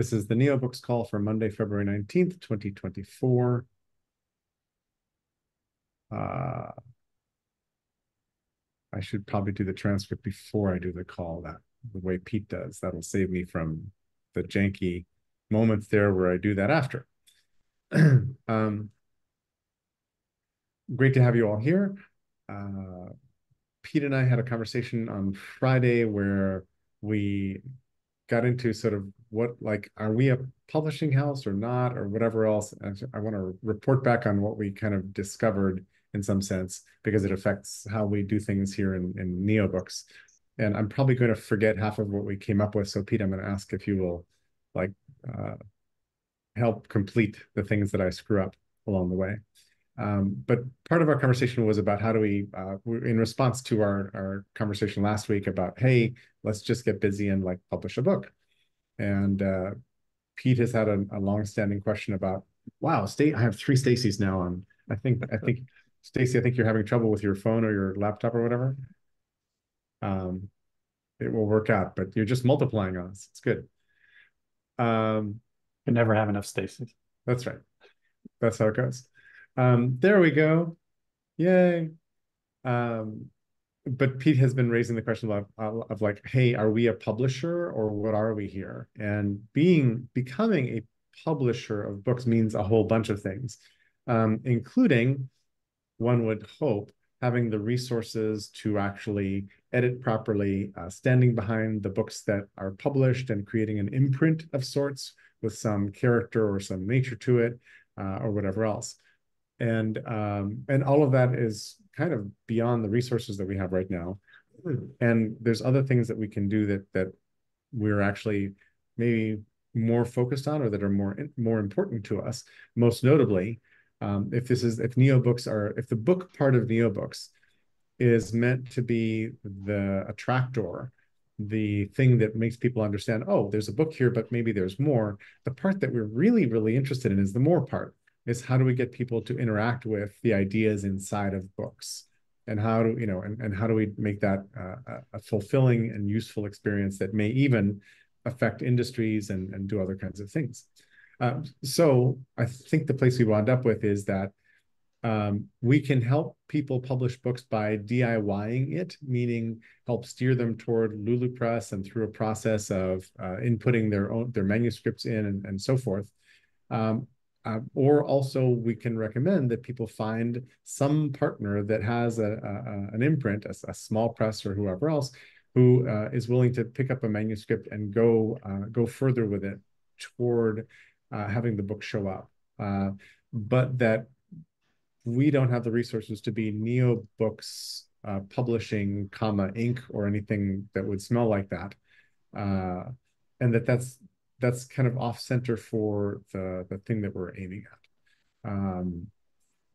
This is the NeoBooks call for Monday, February 19th, 2024. Uh, I should probably do the transcript before I do the call that the way Pete does. That'll save me from the janky moments there where I do that after. um, great to have you all here. Uh, Pete and I had a conversation on Friday where we got into sort of what like are we a publishing house or not or whatever else? I want to report back on what we kind of discovered in some sense because it affects how we do things here in, in neobooks. And i'm probably going to forget half of what we came up with so pete i'm going to ask if you will like uh, help complete the things that i screw up along the way. Um, but part of our conversation was about how do we, uh, in response to our, our conversation last week about, hey, let's just get busy and like publish a book. And uh, Pete has had a, a long-standing question about, wow, state. I have three Stacy's now on. I think I think Stacy, I think you're having trouble with your phone or your laptop or whatever. Um, it will work out, but you're just multiplying on us. It's good. Um, you never have enough Stacy's. That's right. That's how it goes. Um, there we go. Yay. Um, but Pete has been raising the question of, of like, hey, are we a publisher or what are we here? And being becoming a publisher of books means a whole bunch of things, um, including, one would hope, having the resources to actually edit properly, uh, standing behind the books that are published and creating an imprint of sorts with some character or some nature to it, uh, or whatever else and um, and all of that is kind of beyond the resources that we have right now. And there's other things that we can do that that we're actually maybe more focused on or that are more more important to us. Most notably, um, if this is if neobooks are if the book part of neobooks is meant to be the attractor the thing that makes people understand oh there's a book here but maybe there's more the part that we're really really interested in is the more part is how do we get people to interact with the ideas inside of books and how do you know and, and how do we make that uh, a fulfilling and useful experience that may even affect industries and, and do other kinds of things um, so i think the place we wound up with is that um, we can help people publish books by DIYing it, meaning help steer them toward Lulu Press and through a process of uh, inputting their own their manuscripts in and, and so forth. Um, uh, or also we can recommend that people find some partner that has a, a an imprint, a, a, small press or whoever else, who uh, is willing to pick up a manuscript and go uh, go further with it toward uh, having the book show up. Uh, but that we don't have the resources to be Neo Books uh, Publishing, comma Inc. or anything that would smell like that, and that that's that's kind of off center for the the thing that we're aiming at. Um,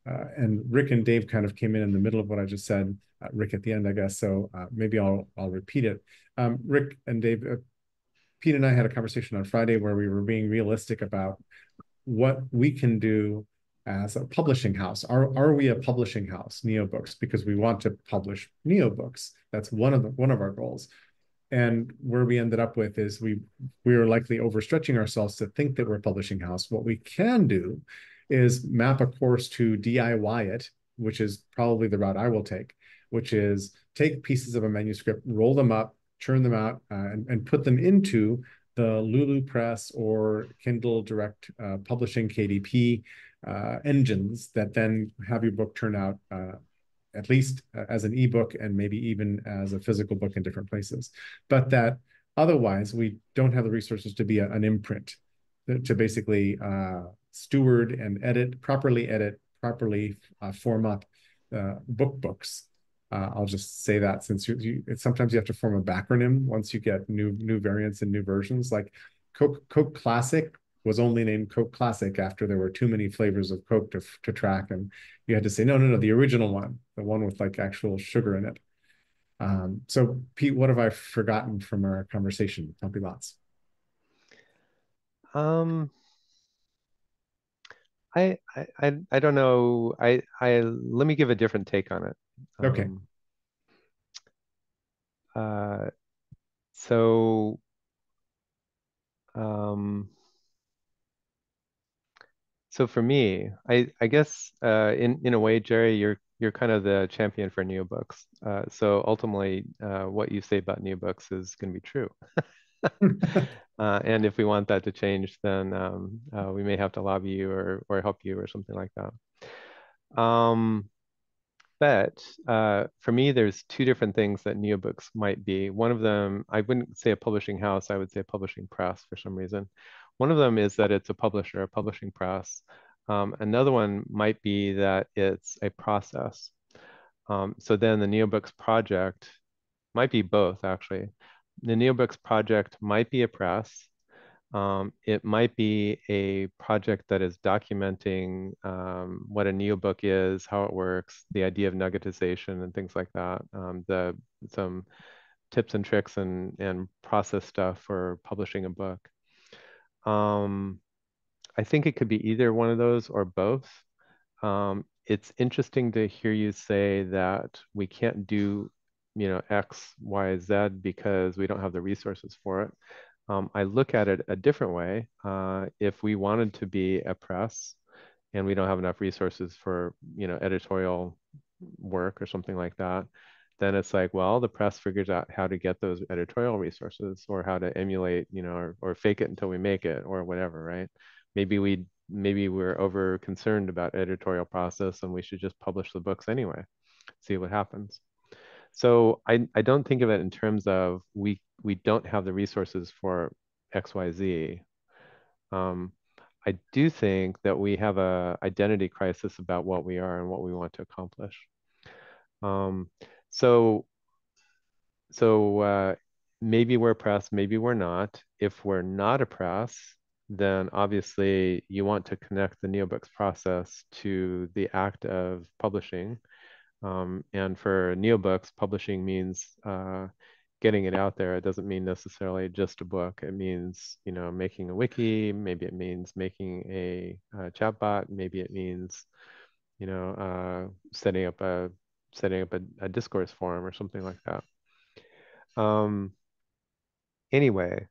uh, and Rick and Dave kind of came in in the middle of what I just said. Uh, Rick at the end, I guess. So uh, maybe I'll I'll repeat it. Um, Rick and Dave, uh, Pete and I had a conversation on Friday where we were being realistic about what we can do as a publishing house. Are are we a publishing house, NeoBooks? Because we want to publish NeoBooks. That's one of the one of our goals. And where we ended up with is we we are likely overstretching ourselves to think that we're a publishing house. What we can do is map a course to DIY it, which is probably the route I will take, which is take pieces of a manuscript, roll them up, churn them out, uh, and, and put them into the Lulu Press or Kindle Direct uh, Publishing KDP uh, engines that then have your book turn out uh, at least uh, as an ebook and maybe even as a physical book in different places. But that otherwise we don't have the resources to be a, an imprint to basically uh, steward and edit, properly edit, properly uh, form up uh, book books. Uh, I'll just say that since you, you sometimes you have to form a backronym once you get new new variants and new versions. Like Coke Coke Classic was only named Coke Classic after there were too many flavors of Coke to, to track. And you had to say, no, no, no, the original one, the one with like actual sugar in it. Um, so Pete, what have I forgotten from our conversation? Tell me lots. Um, I, I, I don't know. I, I, let me give a different take on it. Okay. Um, uh, so, um, so for me, I I guess uh, in in a way, Jerry, you're you're kind of the champion for neobooks. Uh, so ultimately, uh, what you say about NeoBooks is going to be true. uh, and if we want that to change, then um, uh, we may have to lobby you or or help you or something like that. Um, but uh, for me, there's two different things that neobooks might be. One of them, I wouldn't say a publishing house, I would say a publishing press for some reason. One of them is that it's a publisher, a publishing press. Um, another one might be that it's a process. Um, so then the NeoBooks project might be both actually. The NeoBooks project might be a press. Um, it might be a project that is documenting um, what a NeoBook is, how it works, the idea of nuggetization and things like that. Um, the some tips and tricks and and process stuff for publishing a book. Um, I think it could be either one of those or both. Um, it's interesting to hear you say that we can't do, you know, X, Y, Z because we don't have the resources for it. Um, I look at it a different way. Uh, if we wanted to be a press and we don't have enough resources for, you know, editorial work or something like that, then it's like, well, the press figures out how to get those editorial resources or how to emulate, you know, or, or fake it until we make it or whatever, right? Maybe we maybe we're over concerned about editorial process and we should just publish the books anyway, see what happens. So I, I don't think of it in terms of we we don't have the resources for XYZ. Um, I do think that we have a identity crisis about what we are and what we want to accomplish. Um, so, so uh, maybe we're press, maybe we're not. If we're not a press, then obviously you want to connect the NeoBooks process to the act of publishing. Um, and for NeoBooks, publishing means uh, getting it out there. It doesn't mean necessarily just a book. It means, you know, making a wiki. Maybe it means making a, a chatbot. Maybe it means, you know, uh, setting up a setting up a, a discourse forum or something like that. Um, anyway,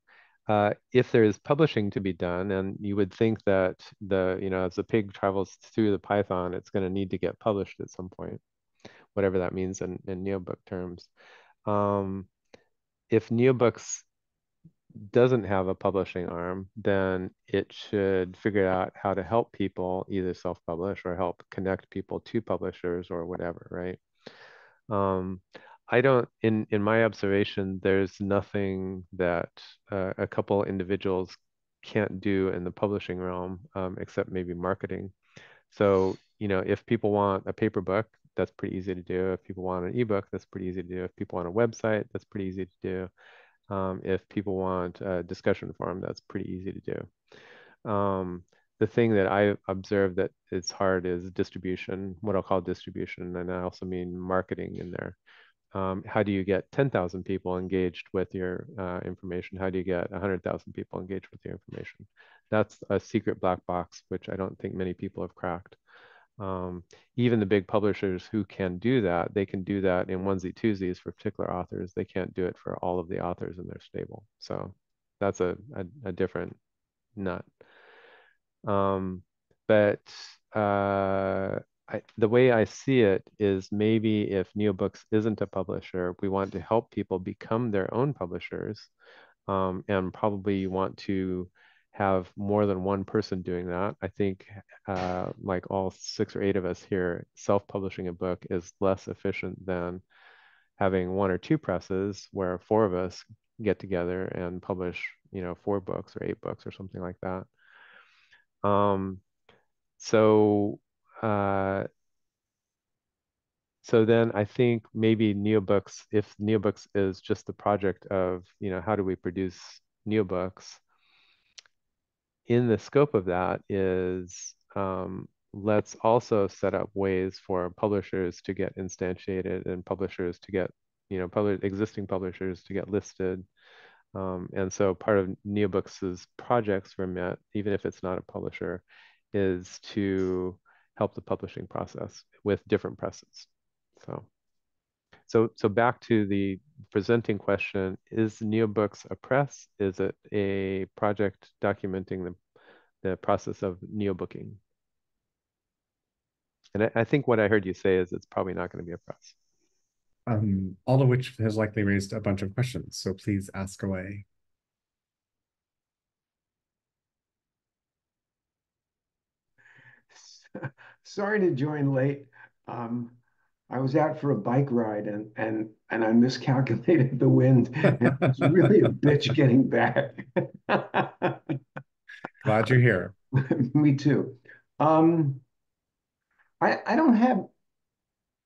uh, if there is publishing to be done, and you would think that the, you know, as the pig travels through the python, it's going to need to get published at some point, whatever that means in, in neobook terms. Um, if neobooks doesn't have a publishing arm, then it should figure out how to help people either self-publish or help connect people to publishers or whatever, right? Um, I don't, in in my observation, there's nothing that uh, a couple individuals can't do in the publishing realm um, except maybe marketing. So, you know, if people want a paper book, that's pretty easy to do. If people want an ebook, that's pretty easy to do. If people want a website, that's pretty easy to do. Um, if people want a discussion forum, that's pretty easy to do. Um, the thing that I observed that is hard is distribution, what I'll call distribution, and I also mean marketing in there. Um, how do you get 10,000 people engaged with your uh, information? How do you get 100,000 people engaged with your information? That's a secret black box, which I don't think many people have cracked. Um, even the big publishers who can do that, they can do that in onesie twosies for particular authors. They can't do it for all of the authors in their stable. So that's a, a, a different nut. Um, but uh, I, the way I see it is maybe if NeoBooks isn't a publisher, we want to help people become their own publishers. Um, and probably you want to have more than one person doing that. I think, uh, like all six or eight of us here, self publishing a book is less efficient than having one or two presses where four of us get together and publish, you know, four books or eight books or something like that. Um, so uh, so then I think maybe NeoBooks, if NeoBooks is just the project of, you know, how do we produce NeoBooks, in the scope of that is um, let's also set up ways for publishers to get instantiated and publishers to get, you know, public, existing publishers to get listed um, and so part of NeoBooks' projects remit, even if it's not a publisher, is to help the publishing process with different presses. So, so, so back to the presenting question, is NeoBooks a press? Is it a project documenting the, the process of neobooking? And I, I think what I heard you say is it's probably not going to be a press. Um, all of which has likely raised a bunch of questions. So please ask away. Sorry to join late. Um, I was out for a bike ride and and and I miscalculated the wind. it was really a bitch getting back. Glad you're here. Me too. Um, I I don't have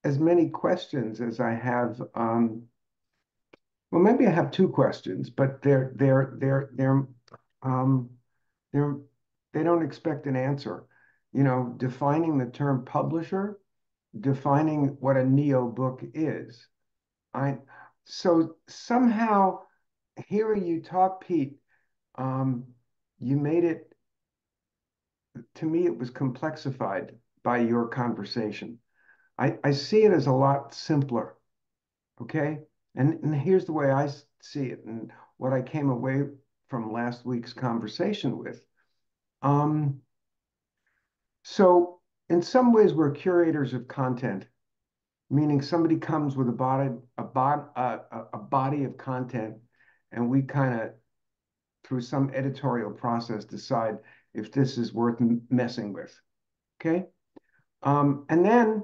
as many questions as I have. Um, well, maybe I have two questions, but they're they're they're they're um, they're they don't expect an answer. You know, defining the term publisher defining what a neo book is. I so somehow hearing you talk, Pete, um, you made it to me it was complexified by your conversation. I, I see it as a lot simpler. Okay. And, and here's the way I see it and what I came away from last week's conversation with. Um, so in some ways, we're curators of content, meaning somebody comes with a body, a, bod, uh, a body of content, and we kind of, through some editorial process, decide if this is worth messing with. Okay, um, and then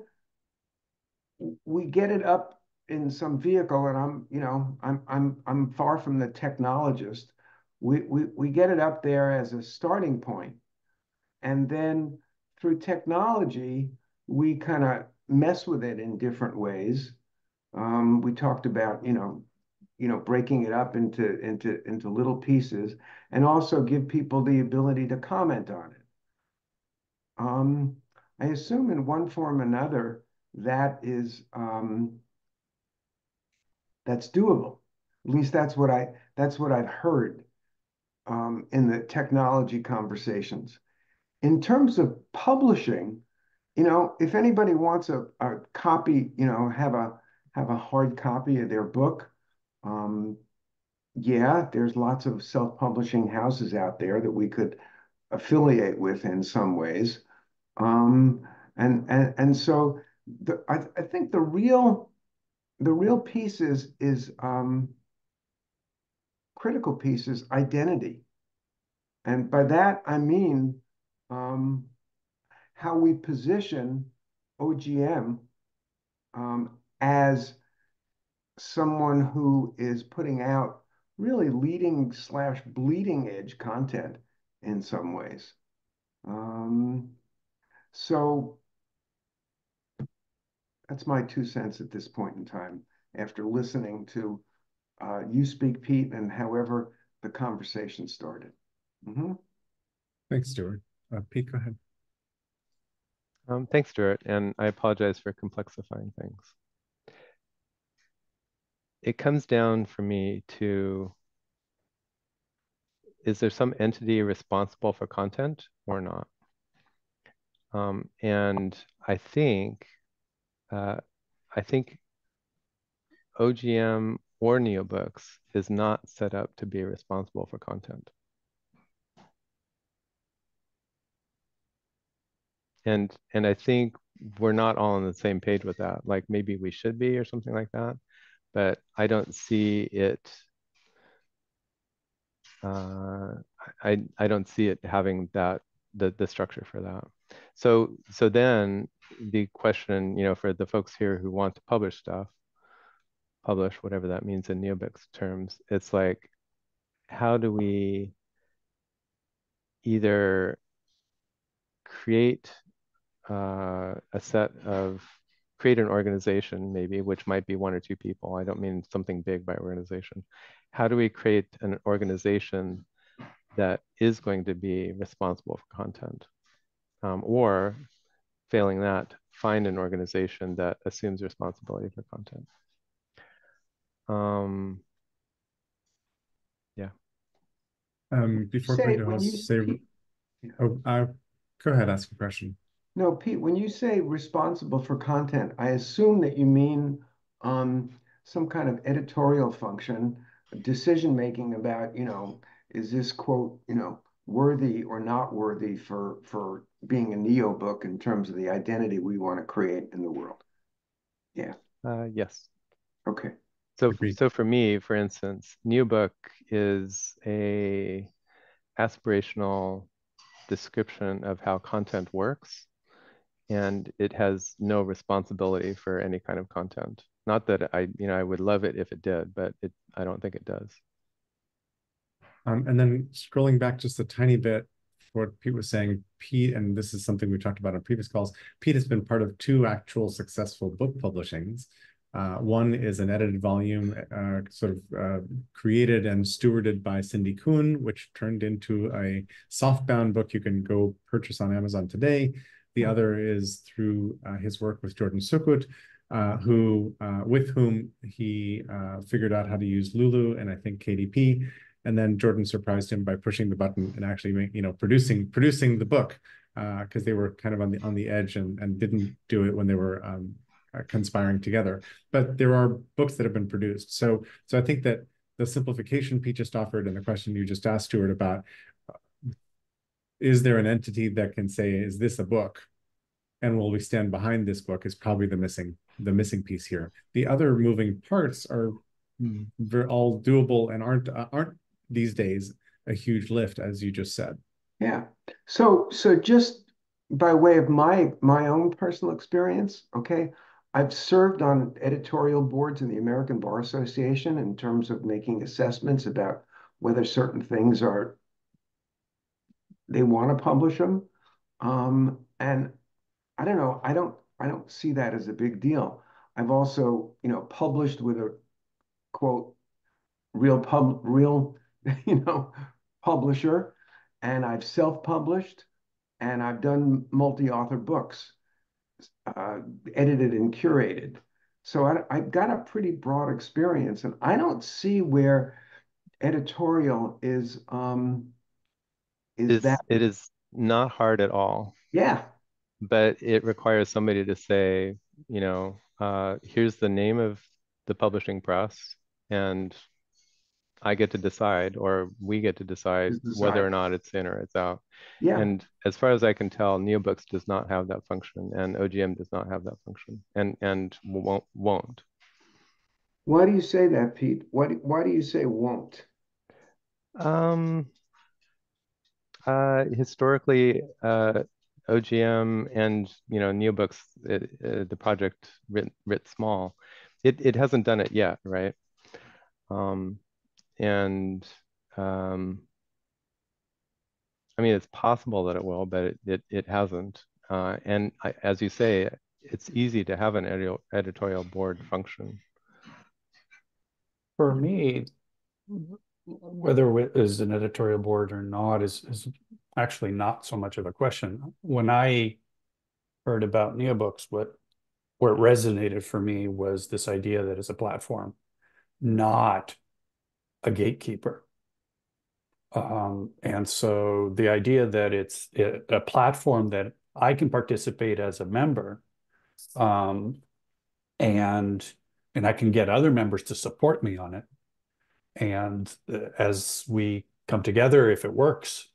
we get it up in some vehicle, and I'm, you know, I'm, I'm, I'm far from the technologist. We, we, we get it up there as a starting point, and then through technology, we kind of mess with it in different ways. Um, we talked about, you know, you know, breaking it up into into into little pieces, and also give people the ability to comment on it. Um, I assume in one form or another that is um, that's doable. At least that's what I that's what I've heard um, in the technology conversations. In terms of publishing, you know, if anybody wants a, a copy, you know, have a have a hard copy of their book, um, yeah, there's lots of self-publishing houses out there that we could affiliate with in some ways. Um, and and and so the, I, I think the real the real piece is is um, critical piece is identity. And by that I mean um, how we position OGM um, as someone who is putting out really leading slash bleeding edge content in some ways. Um, so that's my two cents at this point in time after listening to uh, you speak, Pete, and however the conversation started. Mm -hmm. Thanks, Stuart. Uh, Pete, go ahead. Um, thanks, Stuart, and I apologize for complexifying things. It comes down for me to, is there some entity responsible for content or not? Um, and I think, uh, I think OGM or NeoBooks is not set up to be responsible for content. and and I think we're not all on the same page with that. Like maybe we should be or something like that, but I don't see it. Uh, I I don't see it having that the the structure for that. So so then the question, you know, for the folks here who want to publish stuff, publish whatever that means in NeoBooks terms, it's like, how do we either create uh, a set of create an organization maybe which might be one or two people i don't mean something big by organization. How do we create an organization that is going to be responsible for content? Um, or failing that find an organization that assumes responsibility for content. Um, yeah. Um, before say, going to say oh, uh, go ahead ask a question. No, Pete, when you say responsible for content, I assume that you mean um, some kind of editorial function, decision making about, you know, is this quote, you know, worthy or not worthy for for being a neo book in terms of the identity we want to create in the world. Yeah. Uh, yes. Okay. So, Agreed. so for me, for instance, Neobook is a aspirational description of how content works, and it has no responsibility for any kind of content. Not that I, you know, I would love it if it did, but it, I don't think it does. Um, and then scrolling back just a tiny bit, what Pete was saying, Pete, and this is something we talked about on previous calls, Pete has been part of two actual successful book publishings. Uh, one is an edited volume, uh, sort of uh, created and stewarded by Cindy Kuhn, which turned into a softbound book you can go purchase on Amazon today. The other is through uh, his work with Jordan Sukut, uh, who uh, with whom he figured out how to use Lulu and I think KDP and then Jordan surprised him by pushing the button and actually make, you know producing producing the book because uh, they were kind of on the on the edge and and didn't do it when they were um, uh, conspiring together. But there are books that have been produced. So so I think that the simplification Pete just offered and the question you just asked Stuart about uh, is there an entity that can say is this a book and will we stand behind this book is probably the missing the missing piece here. The other moving parts are all doable and aren't uh, aren't these days a huge lift, as you just said. Yeah. So so just by way of my my own personal experience, okay, I've served on editorial boards in the American Bar Association in terms of making assessments about whether certain things are they want to publish them. Um, and I don't know, I don't I don't see that as a big deal. I've also, you know, published with a quote real pub real you know, publisher, and I've self-published, and I've done multi-author books, uh, edited and curated. So I, I've got a pretty broad experience, and I don't see where editorial is um, is it's, that it is not hard at all. Yeah. But it requires somebody to say, you know, uh, here's the name of the publishing press and I get to decide, or we get to decide, decide, whether or not it's in or it's out. Yeah. And as far as I can tell, NeoBooks does not have that function, and OGM does not have that function, and and won't won't. Why do you say that, Pete? Why do, why do you say won't? Um. Uh, historically, uh, OGM and you know NeoBooks, it, uh, the project writ, writ small, it it hasn't done it yet, right? Um, and um, I mean, it's possible that it will, but it it, it hasn't. Uh, and I, as you say, it's easy to have an editorial editorial board function. For me, whether it is an editorial board or not is is actually not so much of a question. When I heard about NeoBooks, what where it resonated for me was this idea that it's a platform, not a gatekeeper. Um, and so the idea that it's a platform that I can participate as a member, um, and and I can get other members to support me on it. And uh, as we come together, if it works,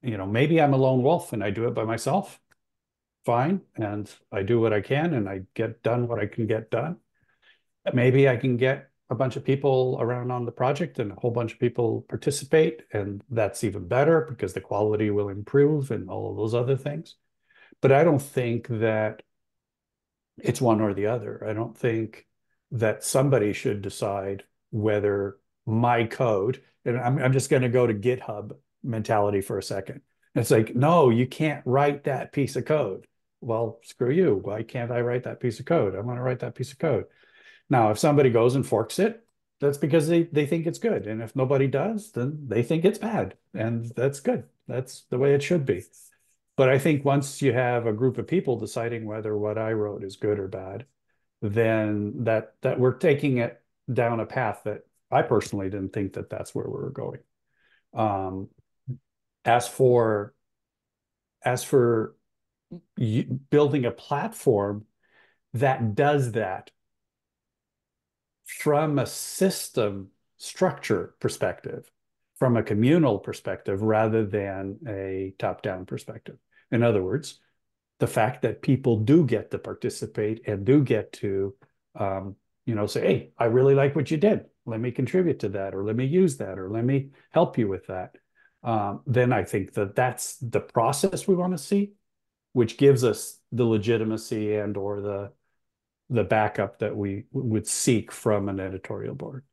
you know, maybe I'm a lone wolf and I do it by myself. Fine, and I do what I can, and I get done what I can get done. Maybe I can get a bunch of people around on the project and a whole bunch of people participate and that's even better because the quality will improve and all of those other things. But i don't think that it's one or the other. I don't think that somebody should decide whether my code and i'm, I'm just going to go to github mentality for a second. It's like no you can't write that piece of code. Well screw you. Why can't i write that piece of code? I want to write that piece of code now, if somebody goes and forks it, that's because they, they think it's good. And if nobody does, then they think it's bad. And that's good. That's the way it should be. But I think once you have a group of people deciding whether what I wrote is good or bad, then that that we're taking it down a path that I personally didn't think that that's where we were going. Um, as for as for building a platform that does that from a system structure perspective, from a communal perspective, rather than a top down perspective. In other words, the fact that people do get to participate and do get to, um, you know, say, hey, I really like what you did. Let me contribute to that, or let me use that, or let me help you with that. Um, then I think that that's the process we want to see, which gives us the legitimacy and or the the backup that we would seek from an editorial board.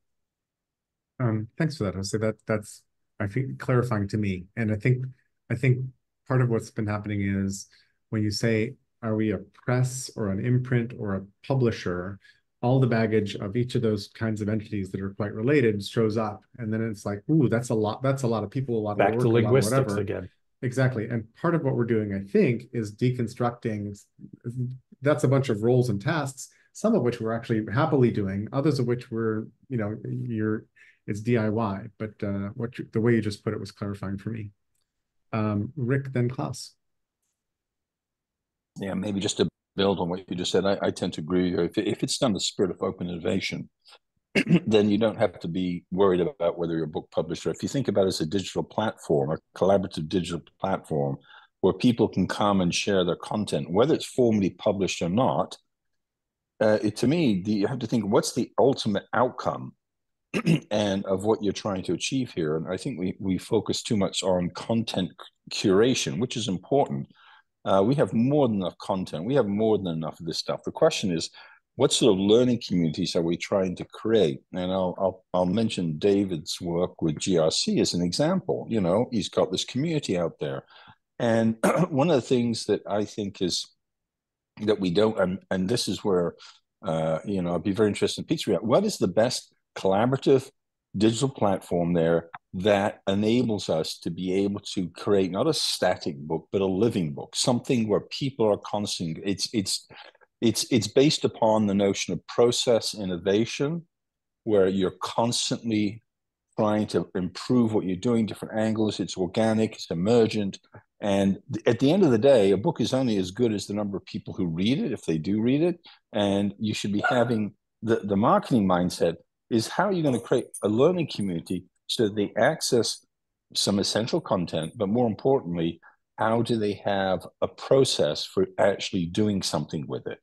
Um, thanks for that, Jose. That that's I think clarifying to me, and I think I think part of what's been happening is when you say, are we a press or an imprint or a publisher? All the baggage of each of those kinds of entities that are quite related shows up, and then it's like, ooh, that's a lot. That's a lot of people, a lot Back of work, to a lot of linguistics again. Exactly. And part of what we're doing, I think, is deconstructing. That's a bunch of roles and tasks, some of which we're actually happily doing, others of which we're, you know, you're it's DIY. But uh, what you, the way you just put it was clarifying for me. Um, Rick, then Klaus. Yeah, maybe just to build on what you just said, I, I tend to agree. If, if it's done in the spirit of open innovation, then you don't have to be worried about whether you're a book publisher. If you think about it as a digital platform, a collaborative digital platform where people can come and share their content, whether it's formally published or not, uh, it, to me, the, you have to think what's the ultimate outcome and of what you're trying to achieve here. And I think we we focus too much on content curation, which is important. Uh, we have more than enough content. We have more than enough of this stuff. The question is, what sort of learning communities are we trying to create? And I'll I'll, I'll mention David's work with GRC as an example. You know, he's got this community out there, and one of the things that I think is that we don't, and, and this is where uh, you know I'd be very interested in reaction. What is the best collaborative digital platform there that enables us to be able to create not a static book but a living book something where people are constantly it's it's it's it's based upon the notion of process innovation where you're constantly trying to improve what you're doing different angles it's organic it's emergent and at the end of the day a book is only as good as the number of people who read it if they do read it and you should be having the, the marketing mindset is how are you're going to create a learning community so they access some essential content, but more importantly, how do they have a process for actually doing something with it?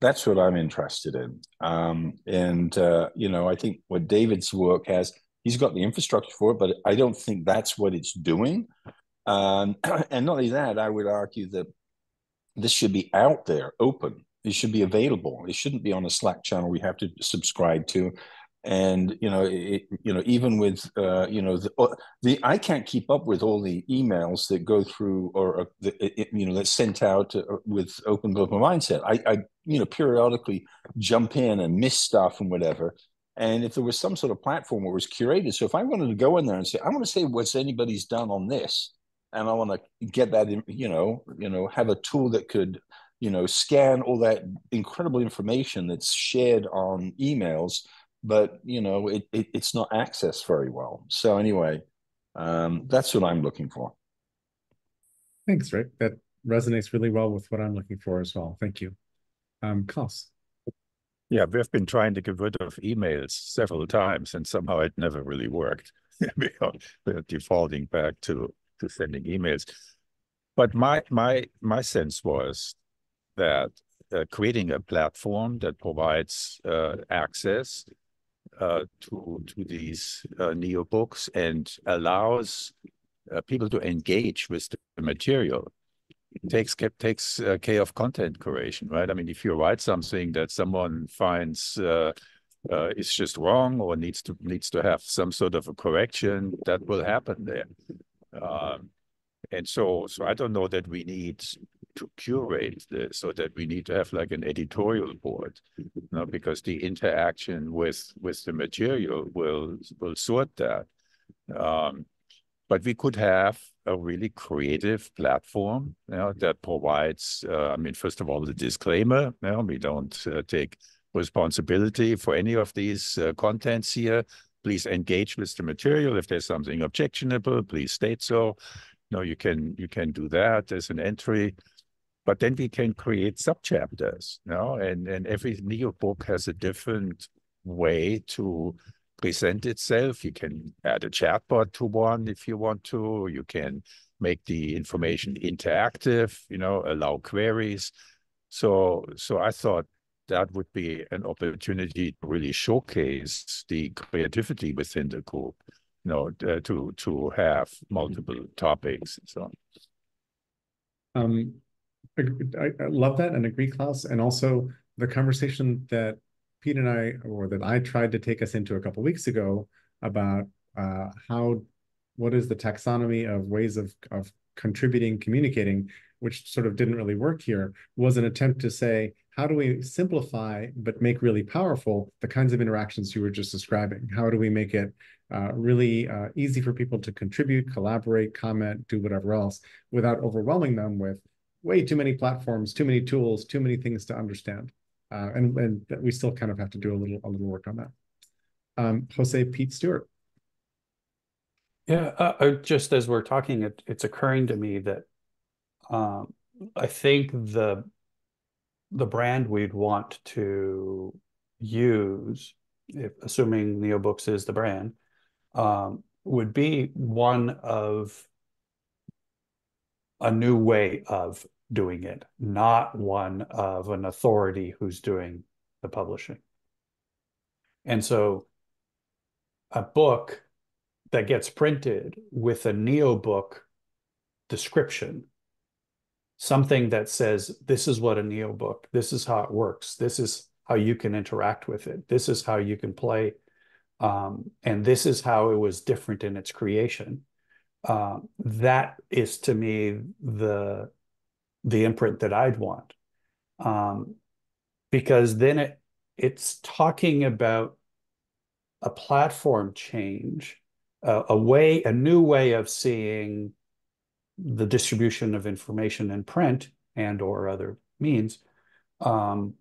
That's what I'm interested in. Um, and, uh, you know, I think what David's work has, he's got the infrastructure for it, but I don't think that's what it's doing. Um, and not only that, I would argue that this should be out there, open. It should be available. It shouldn't be on a Slack channel we have to subscribe to and you know it, you know even with uh, you know the, uh, the I can't keep up with all the emails that go through or, the, it, you know that's sent out uh, with open global mindset. I, I you know periodically jump in and miss stuff and whatever. And if there was some sort of platform where it was curated, so if I wanted to go in there and say I want to say what's anybody's done on this, and I want to get that in, you know you know have a tool that could you know scan all that incredible information that's shared on emails but you know it, it, it's not accessed very well. So anyway um, that's what i'm looking for. Thanks rick. That resonates really well with what i'm looking for as well. Thank you. Um Klaus. yeah we've been trying to get rid of emails several times and somehow it never really worked. We're defaulting back to to sending emails but my my my sense was that uh, creating a platform that provides uh, access uh, to to these uh, neo books and allows uh, people to engage with the material. Takes takes uh, care of content curation, right? I mean, if you write something that someone finds uh, is just wrong or needs to needs to have some sort of a correction, that will happen there. Um, and so, so I don't know that we need to curate this so that we need to have like an editorial board you know, because the interaction with with the material will will sort that. Um, but we could have a really creative platform you know, that provides uh, i mean first of all the disclaimer you know, we don't uh, take responsibility for any of these uh, contents here please engage with the material if there's something objectionable please state so no, you can you can do that as an entry but then we can create subchapters, you know, and, and every neo book has a different way to present itself. You can add a chatbot to one if you want to. You can make the information interactive, you know, allow queries. So, so I thought that would be an opportunity to really showcase the creativity within the group, you know, uh, to to have multiple topics and so on. Um, I, I love that and agree, Klaus, and also the conversation that Pete and I, or that I tried to take us into a couple weeks ago about uh, how, what is the taxonomy of ways of of contributing, communicating, which sort of didn't really work here, was an attempt to say, how do we simplify but make really powerful the kinds of interactions you were just describing? How do we make it uh, really uh, easy for people to contribute, collaborate, comment, do whatever else without overwhelming them with way too many platforms, too many tools, too many things to understand. Uh, and and we still kind of have to do a little a little work on that. Um, Jose Pete Stuart. Yeah, uh, uh, just as we're talking, it, it's occurring to me that um, I think the the brand we'd want to use, if, assuming NeoBooks is the brand, um, would be one of a new way of doing it, not one of an authority who's doing the publishing. And so a book that gets printed with a NeoBook description, something that says, this is what a NeoBook, this is how it works, this is how you can interact with it, this is how you can play, um, and this is how it was different in its creation. Uh, that is to me the the imprint that I'd want. Um, because then it it's talking about a platform change, uh, a way, a new way of seeing the distribution of information in print and or other means um,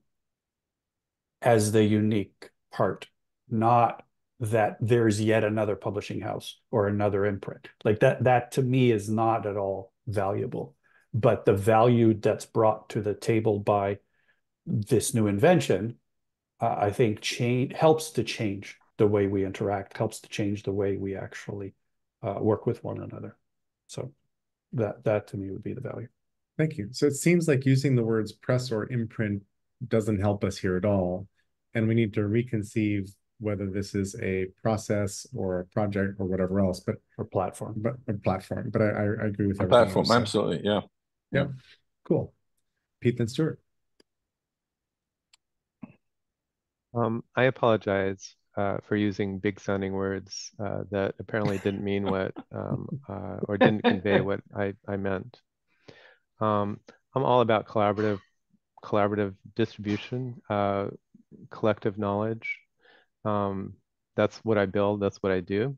as the unique part, not that there's yet another publishing house or another imprint. Like that, that to me is not at all valuable but the value that's brought to the table by this new invention, uh, I think change helps to change the way we interact, helps to change the way we actually uh, work with one another. So that that to me would be the value. Thank you. So it seems like using the words press or imprint doesn't help us here at all, and we need to reconceive whether this is a process or a project or whatever else, but or platform, but a platform. But I, I agree with a platform. Absolutely, yeah. Yeah. Cool. Pete and Stuart. Um, I apologize uh, for using big sounding words uh, that apparently didn't mean what um, uh, or didn't convey what I, I meant. Um, I'm all about collaborative collaborative distribution, uh, collective knowledge. Um, that's what I build. That's what I do.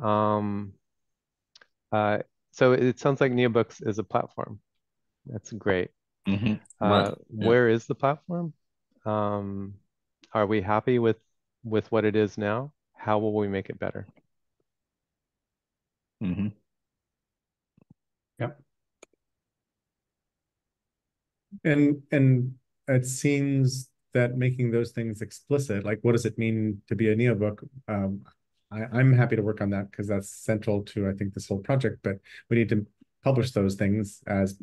Um, uh, so it sounds like NeoBooks is a platform. That's great. Mm-hmm. Uh, right. yeah. Where is the platform? Um, are we happy with with what it is now? How will we make it better? Mm-hmm. Yep. And and it seems that making those things explicit, like what does it mean to be a NeoBook? Um, I, am happy to work on that because that's central to I think this whole project. But we need to publish those things as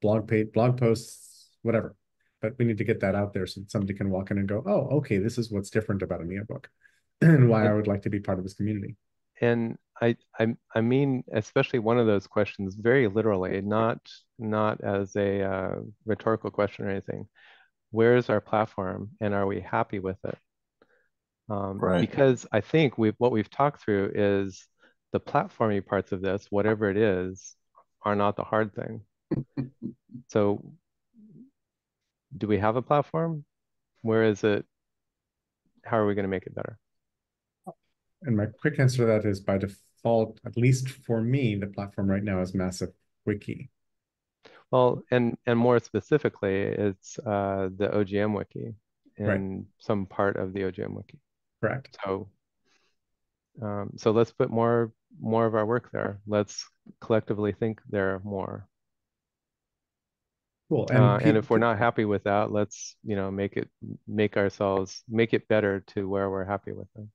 blog page, blog posts, whatever. But we need to get that out there so somebody can walk in and go, oh, okay, this is what's different about a NeoBook and why I would like to be part of this community. And I, I, I mean, especially one of those questions very literally, not not as a uh, rhetorical question or anything. Where is our platform, and are we happy with it? Um, right. Because I think we've what we've talked through is the platformy parts of this, whatever it is, are not the hard thing. so do we have a platform? Where is it? How are we going to make it better? And my quick answer to that is by default, at least for me, the platform right now is Massive Wiki. Well, and and more specifically, it's uh, the OGM Wiki in right. some part of the OGM Wiki. Correct. So, um, so let's put more more of our work there. Let's collectively think there more. Cool. And, uh, and if we're not happy with that, let's you know make it make ourselves make it better to where we're happy with them.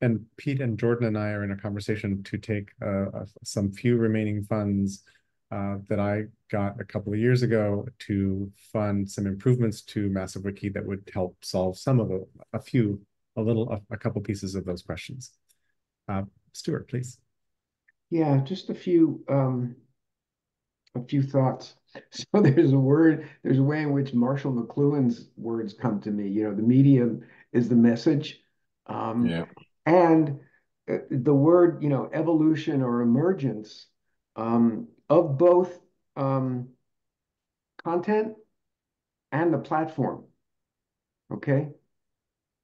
and Pete and Jordan and I are in a conversation to take uh, some few remaining funds uh, that I got a couple of years ago to fund some improvements to Massive Wiki that would help solve some of the, a few, a little, a, a couple pieces of those questions. Uh, Stuart, please. Yeah, just a few um, a few thoughts. So there's a word, there's a way in which Marshall McLuhan's words come to me. You know, the medium is the message. Um, Yeah. and uh, the word, you know, evolution or emergence um, of both um, content and the platform. Okay.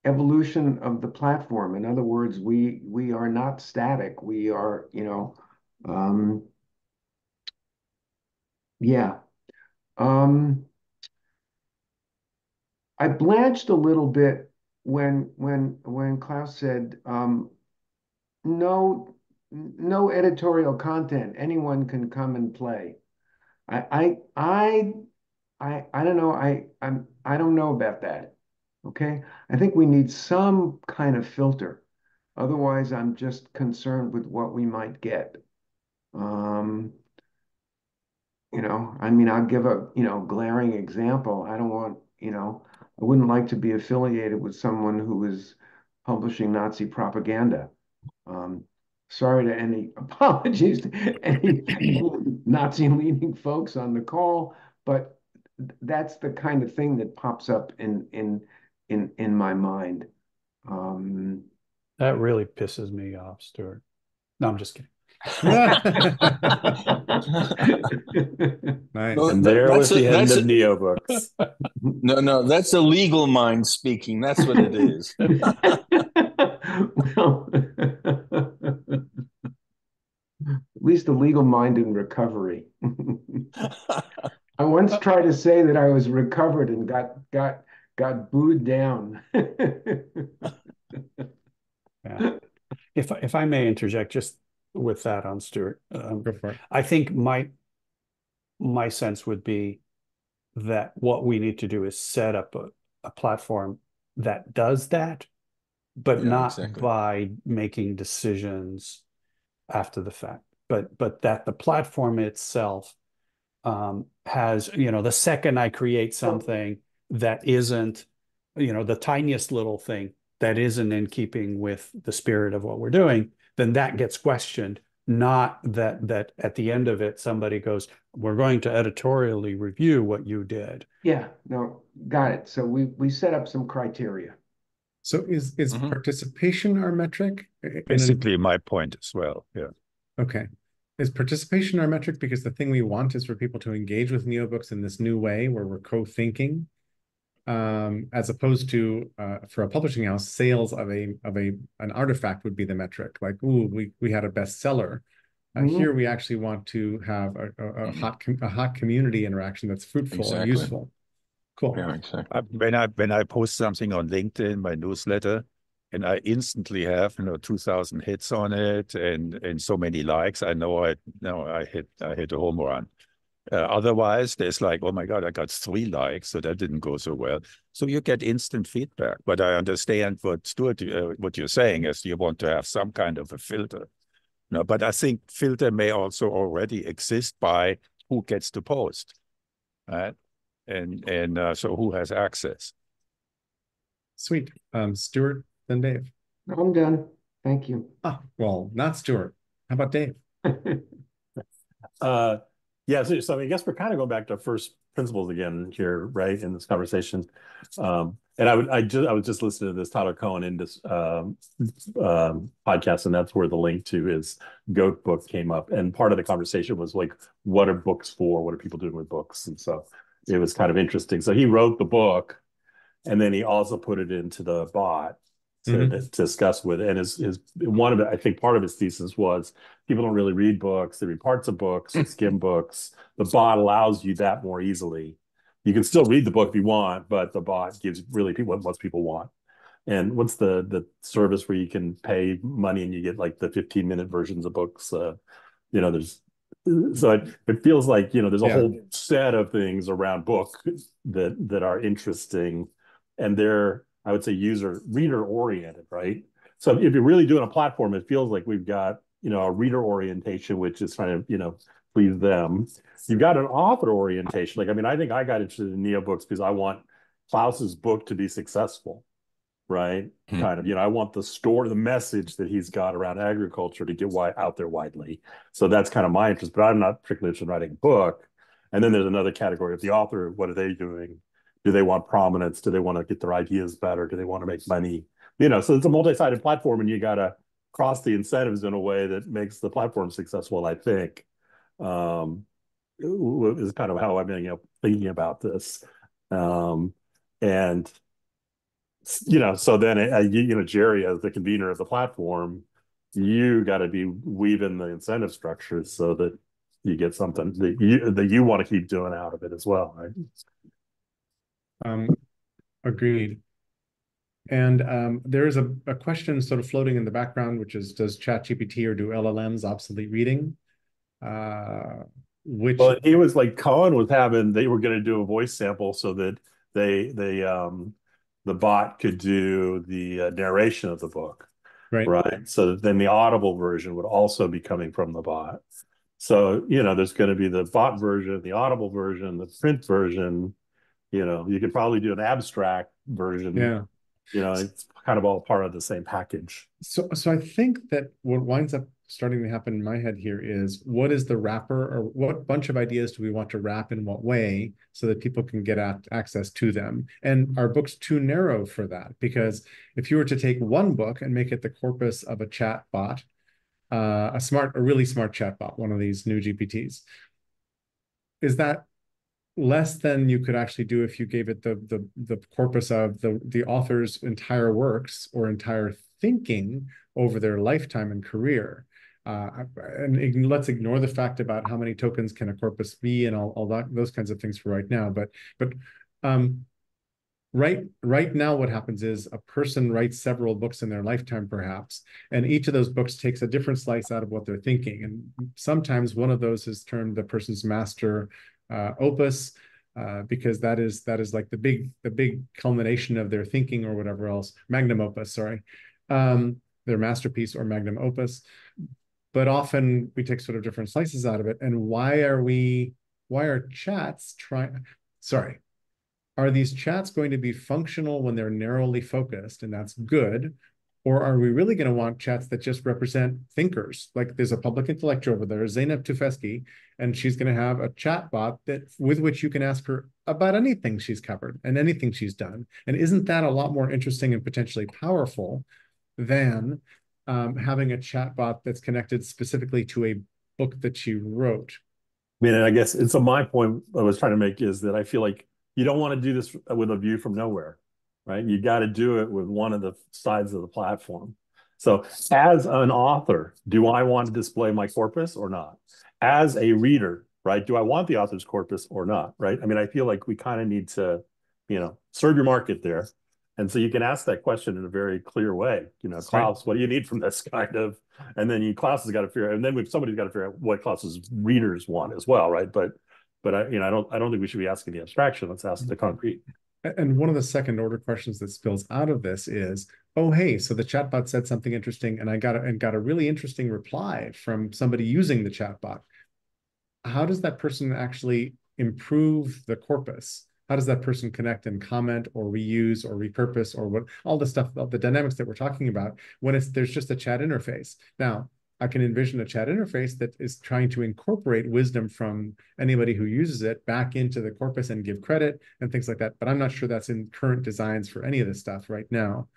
Evolution of the platform. In other words, we we are not static. We are, you know, um, yeah. Um, I blanched a little bit when when when Klaus said um, no no editorial content. Anyone can come and play. I I I I, I don't know. I I'm I don't know about that. Okay. I think we need some kind of filter. Otherwise, I'm just concerned with what we might get. Um, you know, I mean, I'll give a, you know, glaring example. I don't want, you know, I wouldn't like to be affiliated with someone who is publishing Nazi propaganda. Um, sorry to any apologies to any Nazi leaning folks on the call, but that's the kind of thing that pops up in in in in my mind. Um, That really pisses me off, Stuart. No, I'm just kidding. nice. Well, And there that's was a- the end that's of a- NeoBooks. No, no, that's a legal mind speaking. That's what it is. well, at least a legal mind in recovery. I once tried to say that I was recovered and got got got booed down. Yeah. If, if I may interject just with that on Stuart, um, Go for it. I think my my sense would be that what we need to do is set up a, a platform that does that, but Yeah, not exactly. by making decisions after the fact, but but that the platform itself um, has, you know, the second I create something that isn't, you know, the tiniest little thing that isn't in keeping with the spirit of what we're doing, then that gets questioned. Not that that at the end of it somebody goes, "We're going to editorially review what you did." Yeah, no, got it. So we we set up some criteria. So is is Mhm. participation our metric? In an- Basically, my point as well. Yeah. Okay. Is participation our metric? Because the thing we want is for people to engage with neobooks in this new way where we're co-thinking. Um, as opposed to uh, for a publishing house, sales of a of a an artifact would be the metric. Like, ooh, we we had a bestseller. Uh, Mhm. Here we actually want to have a, a, a hot com- a hot community interaction that's fruitful and useful. Cool. Yeah, exactly. I, when I when I post something on LinkedIn, my newsletter, and I instantly have you know two thousand hits on it and and so many likes, I know I know I hit I hit a home run. Uh, otherwise, there's like, oh my god, I got three likes, so that didn't go so well. So you get instant feedback. But I understand what Stuart, uh, what you're saying is you want to have some kind of a filter. No, but I think filter may also already exist by who gets to post, right? And and uh, so who has access. Sweet. Um, Stuart, then Dave. I'm done. Thank you. Ah, well, not Stuart. How about Dave? Uh, yeah, so, so I guess we're kind of going back to first principles again here, right, in this conversation. Um, and I would, I just, I was just listening to this Tyler Cowen in this um, um, podcast, and that's where the link to his goat book came up. And part of the conversation was like, what are books for? What are people doing with books? And so it was kind of interesting. So he wrote the book, and then he also put it into the bot to, Mhm. to discuss with. And his his one of the, I think part of his thesis was people don't really read books; they read parts of books, they skim books. The bot allows you that more easily. You can still read the book if you want, but the bot gives really people what most people want. And what's the the service where you can pay money and you get like the 15 minute versions of books? Uh, you know, there's so it, it feels like you know there's a Yeah. whole set of things around book that that are interesting, and they're I would say user reader oriented, right? So if you're really doing a platform, it feels like we've got, you know, a reader orientation, which is trying to, you know, please them. You've got an author orientation. Like, I mean, I think I got interested in NeoBooks because I want Klaus's book to be successful, right? Hmm. Kind of, you know, I want the store, the message that he's got around agriculture to get wide out there widely. So that's kind of my interest, but I'm not particularly interested in writing a book. And then there's another category of the author. What are they doing? Do they want prominence? Do they want to get their ideas better? Do they want to make money? You know, so it's a multi-sided platform, and you got to cross the incentives in a way that makes the platform successful. I think um, is kind of how I'm you know, thinking about this. Um, and you know, so then uh, you, you know, Jerry as the convener of the platform, you got to be weaving the incentive structures so that you get something that you that you want to keep doing out of it as well, right? Um, agreed. And um, there is a, a question sort of floating in the background, which is, does ChatGPT or do LLMs obsolete reading? Uh, which Well, he was like Cowen was having they were going to do a voice sample so that they they um the bot could do the uh, narration of the book, right, right? So then the audible version would also be coming from the bot. So you know, there's going to be the bot version, the audible version, the print version. You know, you could probably do an abstract version. yeah. You know, it's kind of all part of the same package. So, so I think that what winds up starting to happen in my head here is what is the wrapper or what bunch of ideas do we want to wrap in what way so that people can get at access to them? And are books too narrow for that? Because if you were to take one book and make it the corpus of a chat bot, uh, a smart, a really smart chat bot, one of these new GPTs, is that less than you could actually do if you gave it the the the corpus of the the author's entire works or entire thinking over their lifetime and career. Uh, and let's ignore the fact about how many tokens can a corpus be and all, all that those kinds of things for right now. But but um, right right now what happens is a person writes several books in their lifetime perhaps and each of those books takes a different slice out of what they're thinking and sometimes one of those is termed the person's master opus uh, because that is that is like the big the big culmination of their thinking or whatever else. Magnum opus sorry. Um, their masterpiece or magnum opus. But often we take sort of different slices out of it. And why are we why are chats trying sorry. Are these chats going to be functional when they're narrowly focused? And that's good or are we really going to want chats that just represent thinkers? Like there's a public intellectual over there, Zeynep Tufekci, and she's going to have a chat bot that with which you can ask her about anything she's covered and anything she's done. And isn't that a lot more interesting and potentially powerful than um, having a chat bot that's connected specifically to a book that she wrote? I mean, and I guess it's a my point I was trying to make is that I feel like you don't want to do this with a view from nowhere right? You got to do it with one of the sides of the platform. So as an author, do I want to display my corpus or not? As a reader, right? Do I want the author's corpus or not? Right. I mean, I feel like we kind of need to, you know, serve your market there. And so you can ask that question in a very clear way. You know, Klaus, what do you need from this kind of? And then you Klaus has got to figure out, and then we've somebody's got to figure out what Klaus's readers want as well, right? But but I, you know, I don't I don't think we should be asking the abstraction. Let's ask the concrete. And one of the second order questions that spills out of this is, oh, hey, so the chatbot said something interesting and I got a, and got a really interesting reply from somebody using the chatbot. How does that person actually improve the corpus? How does that person connect and comment or reuse or repurpose or what all the stuff, all the dynamics that we're talking about when it's there's just a chat interface. Now, I can envision a chat interface that is trying to incorporate wisdom from anybody who uses it back into the corpus and give credit and things like that. But I'm not sure that's in current designs for any of this stuff right now.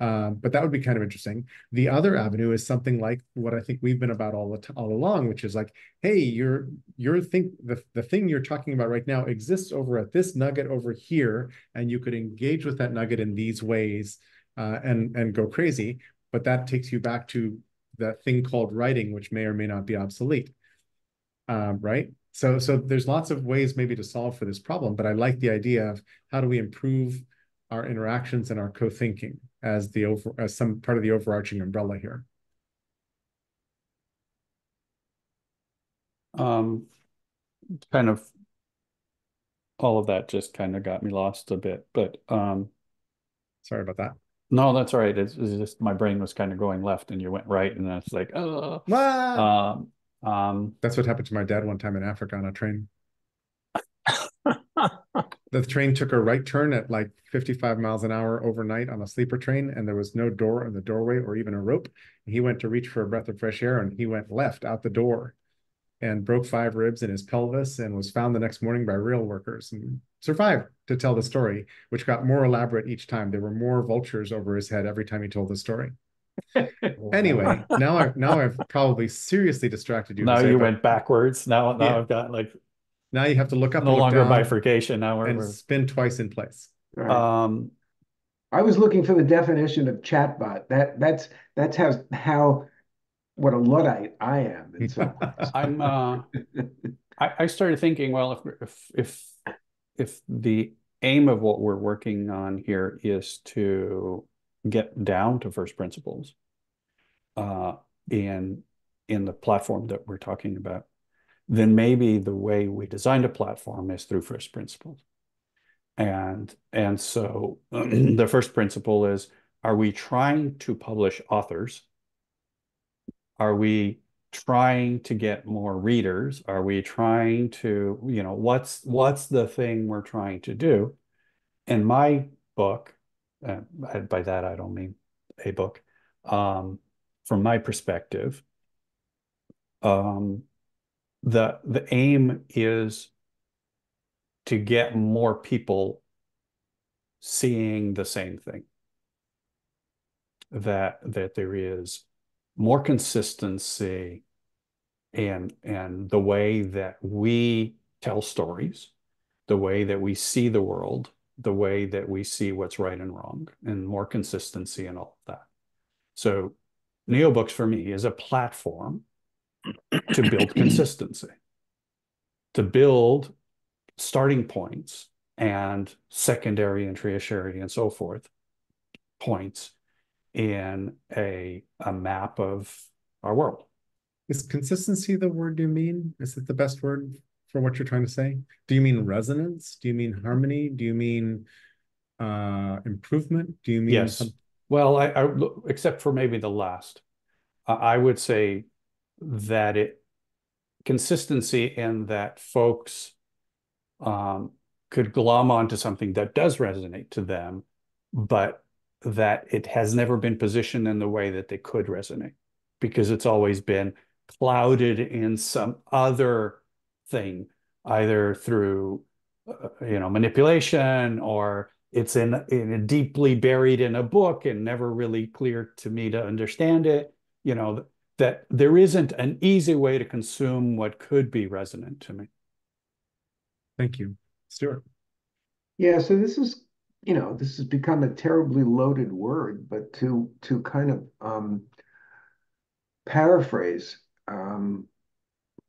Um, but that would be kind of interesting. The other avenue is something like what I think we've been about all the all along, which is like, hey, your your think the the thing you're talking about right now exists over at this nugget over here, and you could engage with that nugget in these ways uh, and and go crazy. But that takes you back to that thing called writing, which may or may not be obsolete. Um, right? So, so there's lots of ways maybe to solve for this problem, but I like the idea of how do we improve our interactions and our co-thinking as the over as some part of the overarching umbrella here. Um, kind of all of that just kind of got me lost a bit, but um, sorry about that. No, that's all right. It's, it's just my brain was kind of going left and you went right and it's like, oh, Ah! um, um, That's what happened to my dad one time in Africa on a train. The train took a right turn at like 55 miles an hour overnight on a sleeper train, and there was no door in the doorway or even a rope. He went to reach for a breath of fresh air, and he went left out the door and broke five ribs in his pelvis and was found the next morning by rail workers and survived to tell the story, which got more elaborate each time. There were more vultures over his head every time he told the story. Anyway, now I now I've probably seriously distracted you. now say, you but went backwards. Now, now Yeah. I've got like Now you have to look up, no longer bifurcation. Now we're, and we're spin twice in place. Right. um, I was looking for the definition of chatbot. That that's that's how how what a luddite I am in some ways. I'm uh, I, I started thinking, well, if if if if the aim of what we're working on here is to get down to first principles, uh, in in the platform that we're talking about, then maybe the way we designed a platform is through first principles. And and so the first principle is, are we trying to publish authors? Are we trying to get more readers? Are we trying to, you know, what's what's the thing we're trying to do? In my book, uh, by that I don't mean a book, um, from my perspective, um, the the aim is to get more people seeing the same thing. That that there is more consistency and and the way that we tell stories, the way that we see the world, the way that we see what's right and wrong, and more consistency and all of that. So NeoBooks for me is a platform to build consistency, to build starting points and secondary and tertiary and so forth points in a, a map of our world. Is consistency the word you mean? Is it the best word for what you're trying to say? Do you mean resonance? Do you mean harmony? Do you mean uh improvement? Do you mean Yes. some- Well, I, I except for maybe the last, I would say that it consistency and that folks um, could glom onto something that does resonate to them, but that it has never been positioned in the way that they could resonate because it's always been clouded in some other thing, either through uh, you know manipulation or it's in, in deeply buried in a book and never really clear to me to understand it. You know that there isn't an easy way to consume what could be resonant to me. Thank you, Stuart. Yeah, so this is, you know, this has become a terribly loaded word, but to to kind of um, paraphrase um,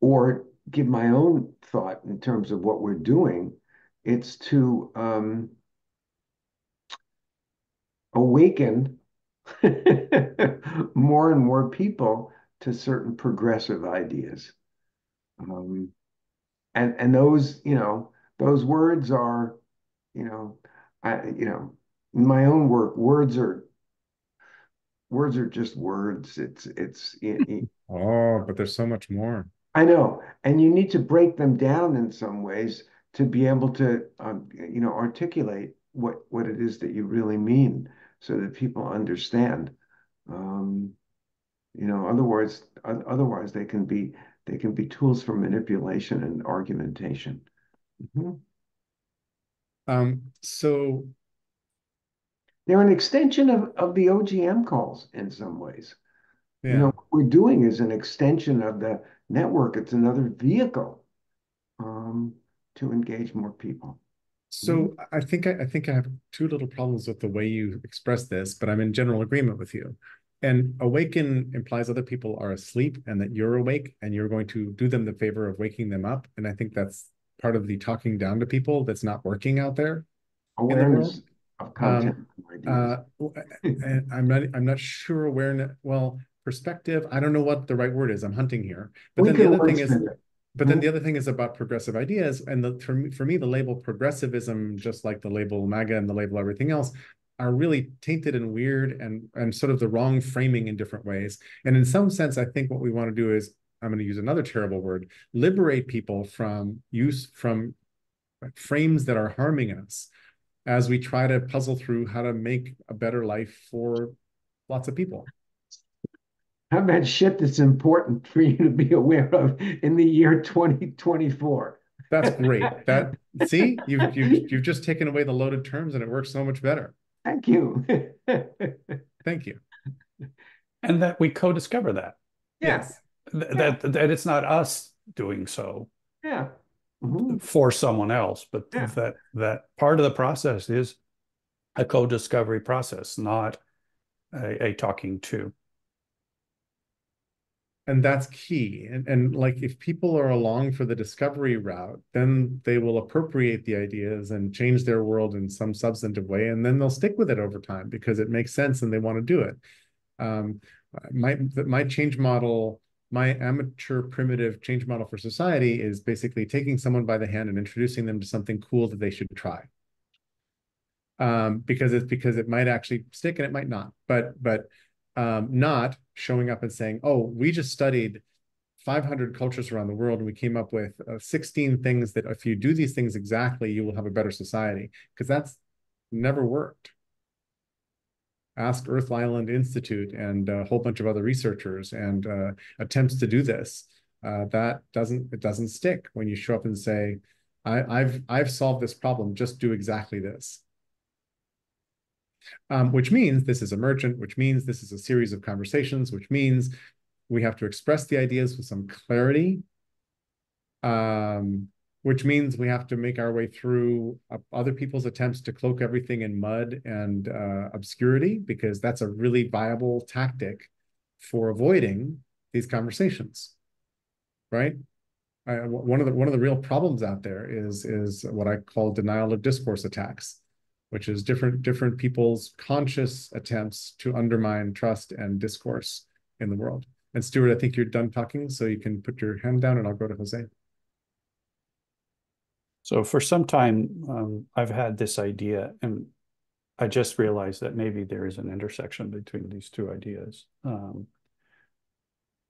or give my own thought in terms of what we're doing, it's to um, awaken more and more people to certain progressive ideas. Um, and and those, you know, those words are, you know, I, you know, in my own work, words are words are just words. It's it's it, it- Oh, but there's so much more. I know, and you need to break them down in some ways to be able to, um, you know, articulate what what it is that you really mean, so that people understand. Um, you know, otherwise, otherwise they can be they can be tools for manipulation and argumentation. Mhm. Um, so They're an extension of of the OGM calls in some ways. You know, what we're doing is an extension of the network. It's another vehicle um, to engage more people. so I think I, I think I have two little problems with the way you express this, but I'm in general agreement with you. And awaken implies other people are asleep and that you're awake and you're going to do them the favor of waking them up. And I think that's part of the talking down to people that's not working out there. the Awareness of content and ideas. Uh, I'm not I'm not sure awareness. Well, perspective. I don't know what the right word is. I'm hunting here. But We then the other thing is, it. but then Mhm. the other thing is about progressive ideas. And the for me, for me, the label progressivism, just like the label MAGA and the label everything else, are really tainted and weird and and sort of the wrong framing in different ways. And in some sense, I think what we want to do is I'm going to use another terrible word, liberate people from use from frames that are harming us as we try to puzzle through how to make a better life for lots of people. How about shit that's important for you to be aware of in the year 2024? That's great. That see, you've you've you've just taken away the loaded terms and it works so much better. Thank you. Thank you. And that we co-discover that. Yes. Th- That, that it's not us doing so Yeah. Mhm. for someone else, but Yeah. that, that part of the process is a co-discovery process, not a, a talking to. And that's key. And and like if people are along for the discovery route, then they will appropriate the ideas and change their world in some substantive way, and then they'll stick with it over time because it makes sense and they want to do it. Um, my my change model, my amateur primitive change model for society is basically taking someone by the hand and introducing them to something cool that they should try. Um, because it's because it might actually stick and it might not. But but um, not showing up and saying, "Oh, we just studied 500 cultures around the world and we came up with uh, 16 things that if you do these things exactly, you will have a better society." Because that's never worked. Ask Earth Island Institute and a whole bunch of other researchers and uh, attempts to do this. Uh, that doesn't it doesn't stick when you show up and say, I, "I've I've solved this problem. Just do exactly this." um, which means this is emergent, which means this is a series of conversations, which means we have to express the ideas with some clarity, um, which means we have to make our way through uh, other people's attempts to cloak everything in mud and uh, obscurity, because that's a really viable tactic for avoiding these conversations, right? I, one of the one of the real problems out there is is what I call denial of discourse attacks which is different different people's conscious attempts to undermine trust and discourse in the world. And Stuart, I think you're done talking, so you can put your hand down and I'll go to Jose. So for some time, um, I've had this idea, and I just realized that maybe there is an intersection between these two ideas. Um,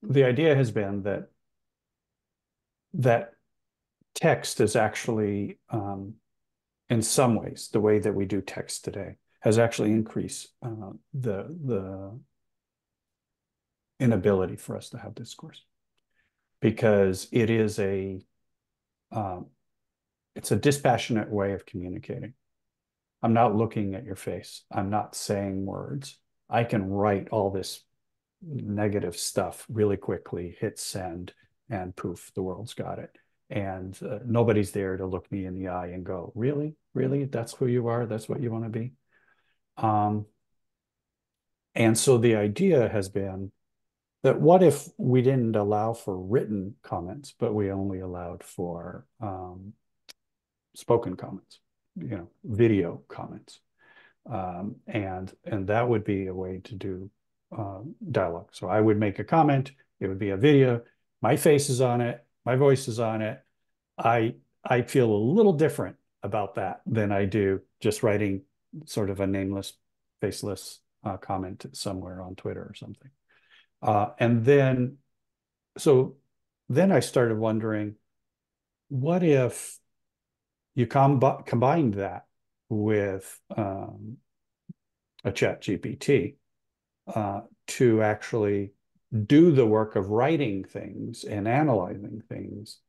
the idea has been that that text is actually um, in some ways, the way that we do text today has actually increased uh, the the inability for us to have discourse because it is a um, it's a dispassionate way of communicating. I'm not looking at your face. I'm not saying words. I can write all this negative stuff really quickly, hit send, and poof, the world's got it and uh, nobody's there to look me in the eye and go, really, really, that's who you are, that's what you want to be. Um, and so the idea has been that what if we didn't allow for written comments, but we only allowed for um, spoken comments, you know, video comments, um, and and that would be a way to do uh, dialogue. So I would make a comment, it would be a video, my face is on it, my voice is on it. I I feel a little different about that than I do just writing sort of a nameless, faceless uh, comment somewhere on Twitter or something. Uh, and then, so then I started wondering, what if you com combined that with um, a chat GPT uh, to actually do the work of writing things and analyzing things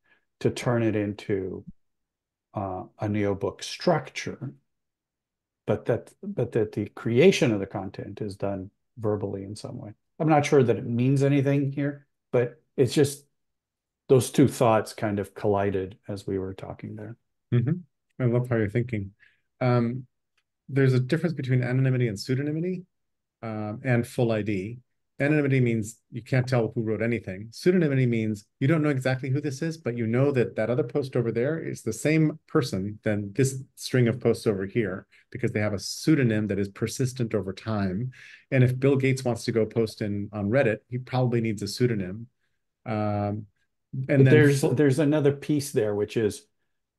to turn it into uh, a neobook structure, but that but that the creation of the content is done verbally in some way. I'm not sure that it means anything here, but it's just those two thoughts kind of collided as we were talking there. Mm-hmm. I love how you're thinking. Um, there's a difference between anonymity and pseudonymity um, and full ID. Anonymity means you can't tell who wrote anything. Pseudonymity means you don't know exactly who this is, but you know that that other post over there is the same person than this string of posts over here because they have a pseudonym that is persistent over time. And if Bill Gates wants to go post in on Reddit, he probably needs a pseudonym. Um, and there's there's another piece there, which is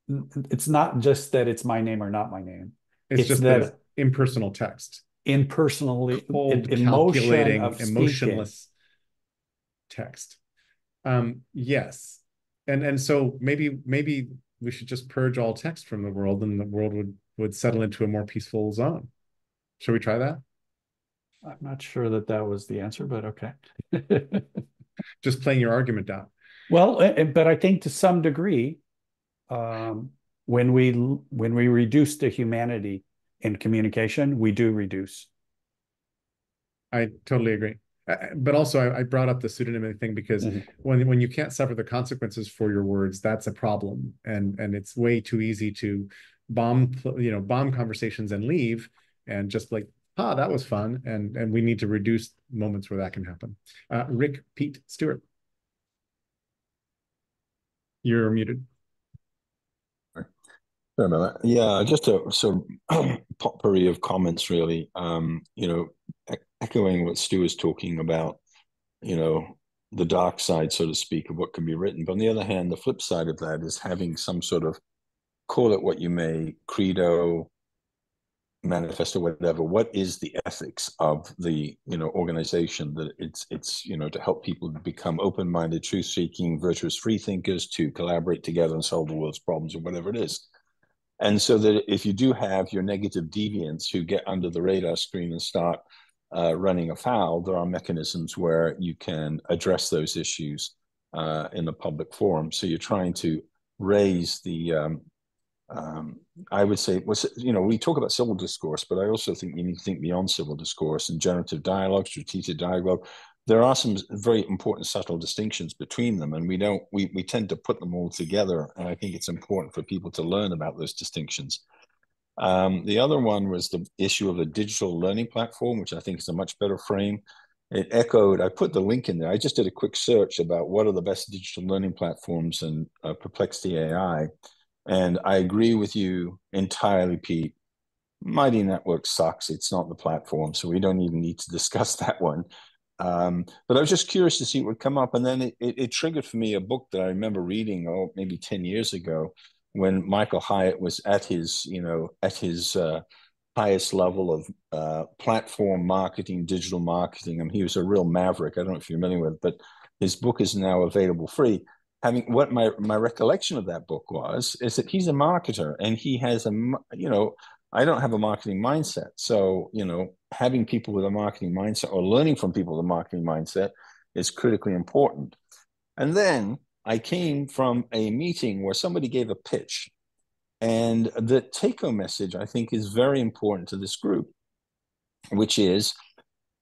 it's not just that it's my name or not my name. It's, it's just that, impersonal text. Impersonally, Cold, calculating, emotionless text. Um, yes. And and so maybe maybe we should just purge all text from the world and the world would would settle into a more peaceful zone. Should we try that? I'm not sure that that was the answer, but okay. Just playing your argument down. Well, but I think to some degree, um, when we when we reduce the humanity in communication, we do reduce. I totally agree. Uh, but also, I, I, brought up the pseudonymity thing because mm-hmm. when when you can't suffer the consequences for your words, that's a problem, and and it's way too easy to bomb you know bomb conversations and leave and just like ah that was fun and and we need to reduce moments where that can happen. Uh, Rick, Pete, Stuart, you're muted. Sorry about that. Yeah, just a sort of potpourri of comments, really. Um, you know, echoing what Stu was talking about, you know, the dark side, so to speak, of what can be written. But on the other hand, the flip side of that is having some sort of call it what you may, credo, manifesto, whatever. What is the ethics of the you know organization that it's it's you know to help people become open-minded, truth-seeking, virtuous free thinkers to collaborate together and solve the world's problems or whatever it is. And so that if you do have your negative deviants who get under the radar screen and start uh, running afoul, there are mechanisms where you can address those issues uh, in the public forum. So you're trying to raise the, um, um, I would say, was you know, we talk about civil discourse, but I also think you need to think beyond civil discourse and generative dialogue, strategic dialogue. There are some very important subtle distinctions between them, and we don't we we tend to put them all together. And I think it's important for people to learn about those distinctions. Um, the other one was the issue of a digital learning platform, which I think is a much better frame. It echoed, I put the link in there. I just did a quick search about what are the best digital learning platforms and uh, Perplexity AI. And I agree with you entirely, Pete. Mighty Network sucks. It's not the platform, so we don't even need to discuss that one. Um, but I was just curious to see what would come up. And then it, it, it, triggered for me a book that I remember reading, oh, maybe 10 years ago, when Michael Hyatt was at his, you know, at his uh, highest level of uh, platform marketing, digital marketing. I mean, he was a real maverick. I don't know if you're familiar with, but his book is now available free. Having what my my recollection of that book was is that he's a marketer and he has a you know I don't have a marketing mindset. So, you know, having people with a marketing mindset or learning from people with a marketing mindset is critically important. And then I came from a meeting where somebody gave a pitch. And the take home message, I think, is very important to this group, which is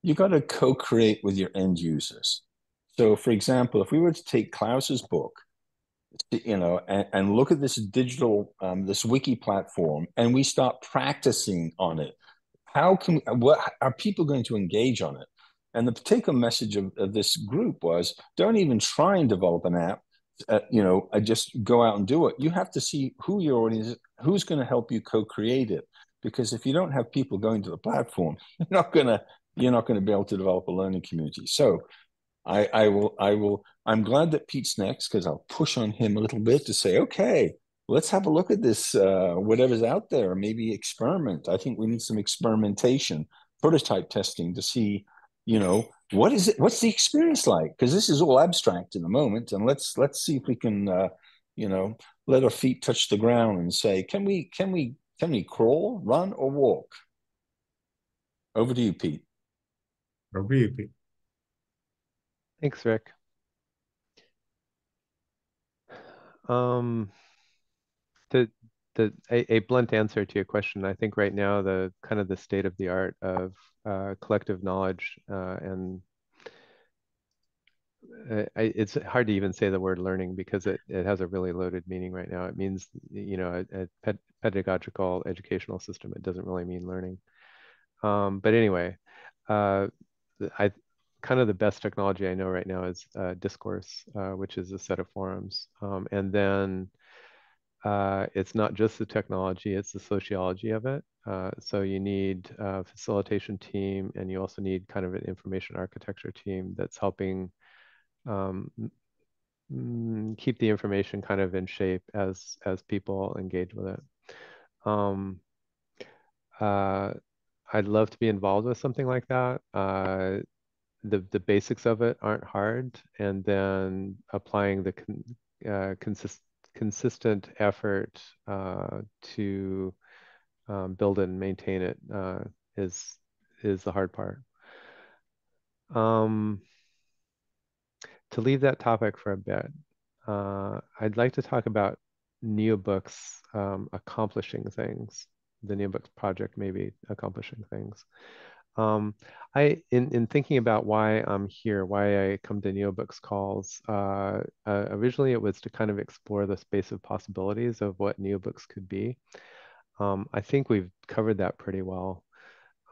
you got to co create with your end users. So, for example, if we were to take Klaus's book, you know, and, and look at this digital, um, this wiki platform, and we start practicing on it, how can what are people going to engage on it? And the home message of, of, this group was don't even try and develop an app uh, you know, I just go out and do it. You have to see who your audience, who's going to help you co-create it. Because if you don't have people going to the platform, you're not gonna you're not going to be able to develop a learning community. So, I, I will I will I'm glad that Pete's next because I'll push on him a little bit to say, okay, let's have a look at this uh, whatever's out there. Maybe experiment. I think we need some experimentation, prototype testing to see, you know, what is it what's the experience like because this is all abstract in the moment and let's let's see if we can uh, you know let our feet touch the ground and say can we can we can we crawl run or walk over to you pete over to you pete thanks rick um the the a, a, blunt answer to your question i think right now the kind of the state of the art of uh, collective knowledge uh, and uh, I, it's hard to even say the word learning because it, it has a really loaded meaning right now. It means, you know, a, a pedagogical educational system. It doesn't really mean learning. Um, but anyway, uh, I kind of the best technology I know right now is uh, discourse, uh, which is a set of forums. Um, and then uh, it's not just the technology, it's the sociology of it. Uh, so you need a facilitation team and you also need kind of an information architecture team that's helping um, keep the information kind of in shape as as people engage with it. Um, uh, I'd love to be involved with something like that. Uh, the the basics of it aren't hard, and then applying the con, uh, consist, consistent effort uh, to um, build and maintain it uh, is is the hard part. Um, to leave that topic for a bit, uh, I'd like to talk about NeoBooks um, accomplishing things. The NeoBooks project maybe accomplishing things. Um, I, in, in thinking about why I'm here, why I come to NeoBooks calls, uh, uh, originally it was to kind of explore the space of possibilities of what NeoBooks could be. Um, I think we've covered that pretty well.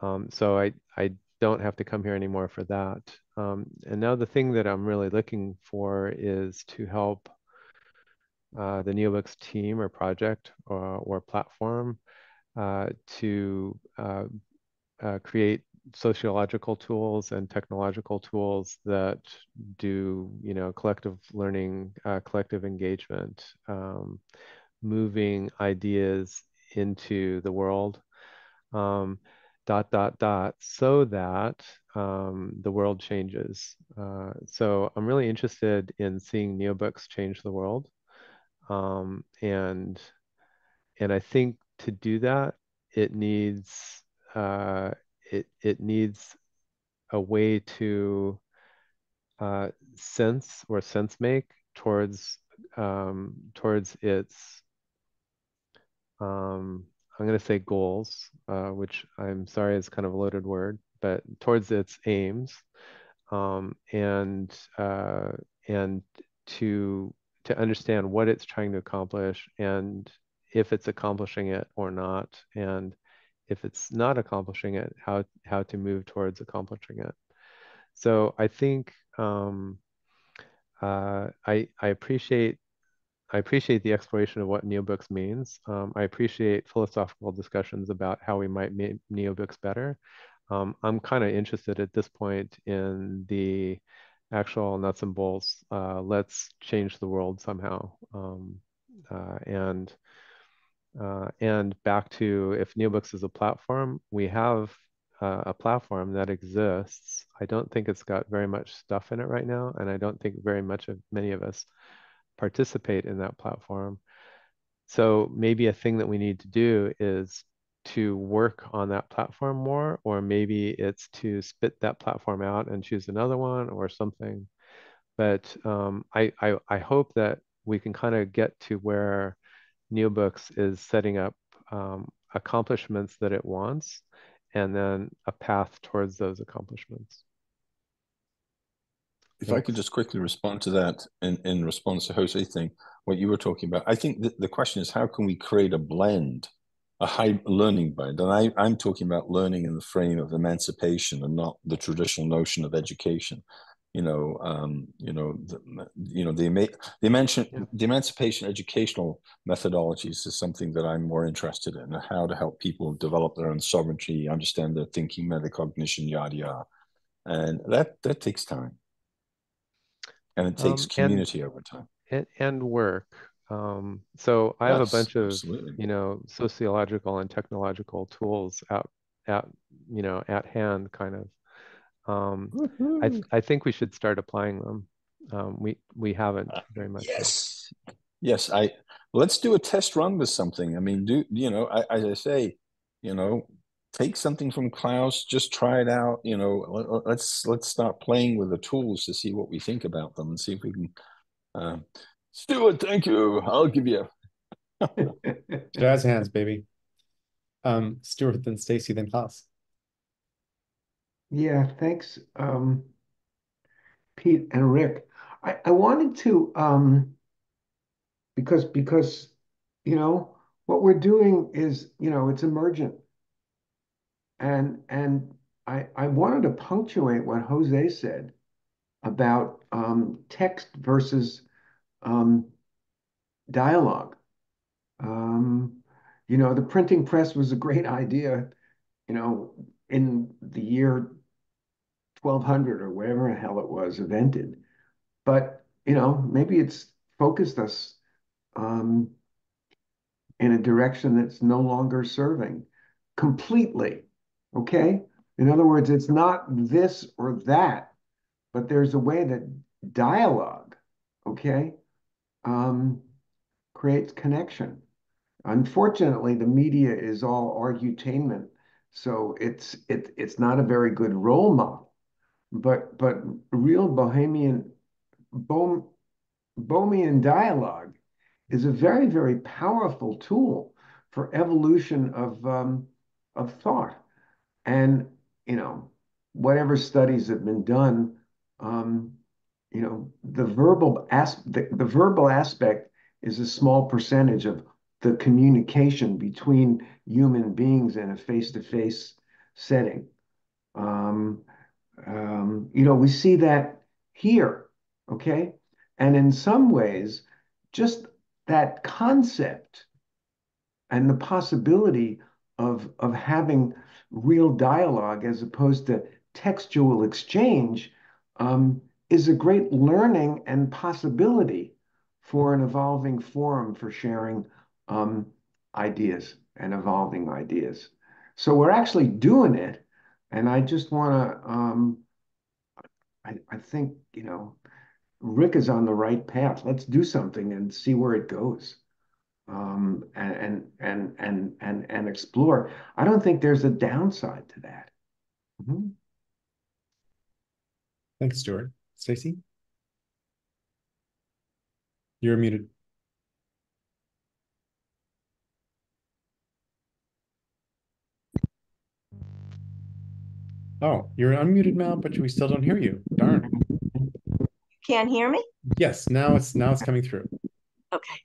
Um, so I, I don't have to come here anymore for that. Um, and now the thing that I'm really looking for is to help uh, the NeoBooks team or project or, or platform uh, to uh, uh create sociological tools and technological tools that do, you know, collective learning, uh, collective engagement, um, moving ideas into the world, um, dot, dot, dot, so that um, the world changes. Uh, so I'm really interested in seeing neobooks change the world. Um, and, and I think to do that, it needs, uh, it, it needs a way to uh, sense or sense make towards um, towards its um, I'm going to say goals, uh, which I'm sorry is kind of a loaded word, but towards its aims, um, and uh, and to to understand what it's trying to accomplish and if it's accomplishing it or not, and if it's not accomplishing it, how how to move towards accomplishing it. So I think um, uh, I I appreciate I appreciate the exploration of what neobooks means. Um, I appreciate philosophical discussions about how we might make neobooks better. Um, I'm kind of interested at this point in the actual nuts and bolts. Uh, let's change the world somehow. Um, uh, and uh, and back to if neobooks is a platform, we have uh, a platform that exists. I don't think it's got very much stuff in it right now, and I don't think very much of many of us participate in that platform. So maybe a thing that we need to do is to work on that platform more, or maybe it's to spit that platform out and choose another one or something. But um, I, I, I hope that we can kind of get to where NeoBooks is setting up um, accomplishments that it wants and then a path towards those accomplishments. If I could just quickly respond to that in, in response to Jose thing, what you were talking about, I think the, question is how can we create a blend, a high learning blend? And I, I'm talking about learning in the frame of emancipation and not the traditional notion of education. You know, um, you know, the, you know, the, the, emanci- yeah. the emancipation educational methodologies is something that I'm more interested in. How to help people develop their own sovereignty, understand their thinking, metacognition, yada yada, and that that takes time and it takes um, community and, over time and, and work um, so i have a bunch of absolutely. you know sociological and technological tools out at you know at hand kind of um, I, th- I think we should start applying them um, we we haven't uh, very much yes yet. yes i let's do a test run with something i mean do you know I, as i say you know take something from Klaus, just try it out. You know, let's let's start playing with the tools to see what we think about them and see if we can. Uh, Stuart, thank you. I'll give you. Jazz hands, baby. Um, Stuart, then Stacy, then Klaus. Yeah, thanks, um, Pete and Rick. I, I wanted to um, because because you know what we're doing is you know it's emergent and and I I wanted to punctuate what Jose said about um, text versus um, dialogue. Um, you know, the printing press was a great idea, you know, in the year 1200 or whatever the hell it was invented. But, you know, maybe it's focused us um, in a direction that's no longer serving. completely. Okay? In other words, it's not this or that, but there's a way that dialogue, okay, um, creates connection. Unfortunately, the media is all argutainment, so it's it it's not a very good role model. But but real Bohemian Bohm, Bohmian dialogue is a very very powerful tool for evolution of um, of thought, and you know whatever studies have been done, um, you know the verbal as the, the verbal aspect is a small percentage of the communication between human beings in a face-to-face setting. Um, um, you know, we see that here, okay? And in some ways, just that concept and the possibility of, of having real dialogue as opposed to textual exchange um, is a great learning and possibility for an evolving forum for sharing um, ideas and evolving ideas. So we're actually doing it. And I just want to, um, I, I think, you know, Rick is on the right path. Let's do something and see where it goes. Um, and, and, and, and, and, explore. I don't think there's a downside to that. Mm -hmm. Thanks, Stuart. Stacy? You're muted. Oh, you're unmuted now, but we still don't hear you. Darn. Can't hear me? Yes, now it's now it's coming through. Okay.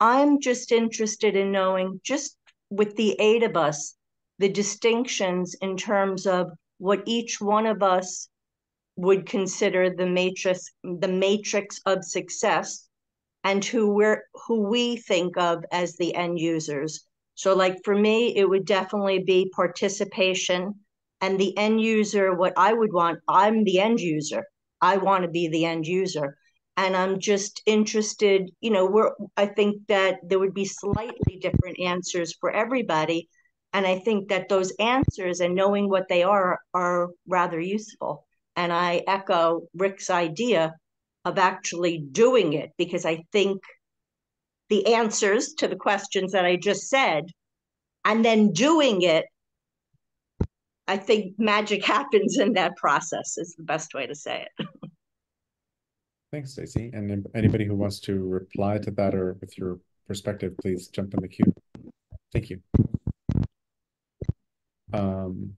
I'm just interested in knowing, just with the eight of us, the distinctions in terms of what each one of us would consider the matrix the matrix of success and who we're who we think of as the end users. So like for me, it would definitely be participation and the end user, what I would want, I'm the end user. I want to be the end user. And I'm just interested, you know, we're I think that there would be slightly different answers for everybody. And I think that those answers and knowing what they are are rather useful. And I echo Rick's idea of actually doing it because I think the answers to the questions that I just said and then doing it I think magic happens in that process is the best way to say it. Thanks, Stacy. And anybody who wants to reply to that or with your perspective, please jump in the queue. Thank you. Um,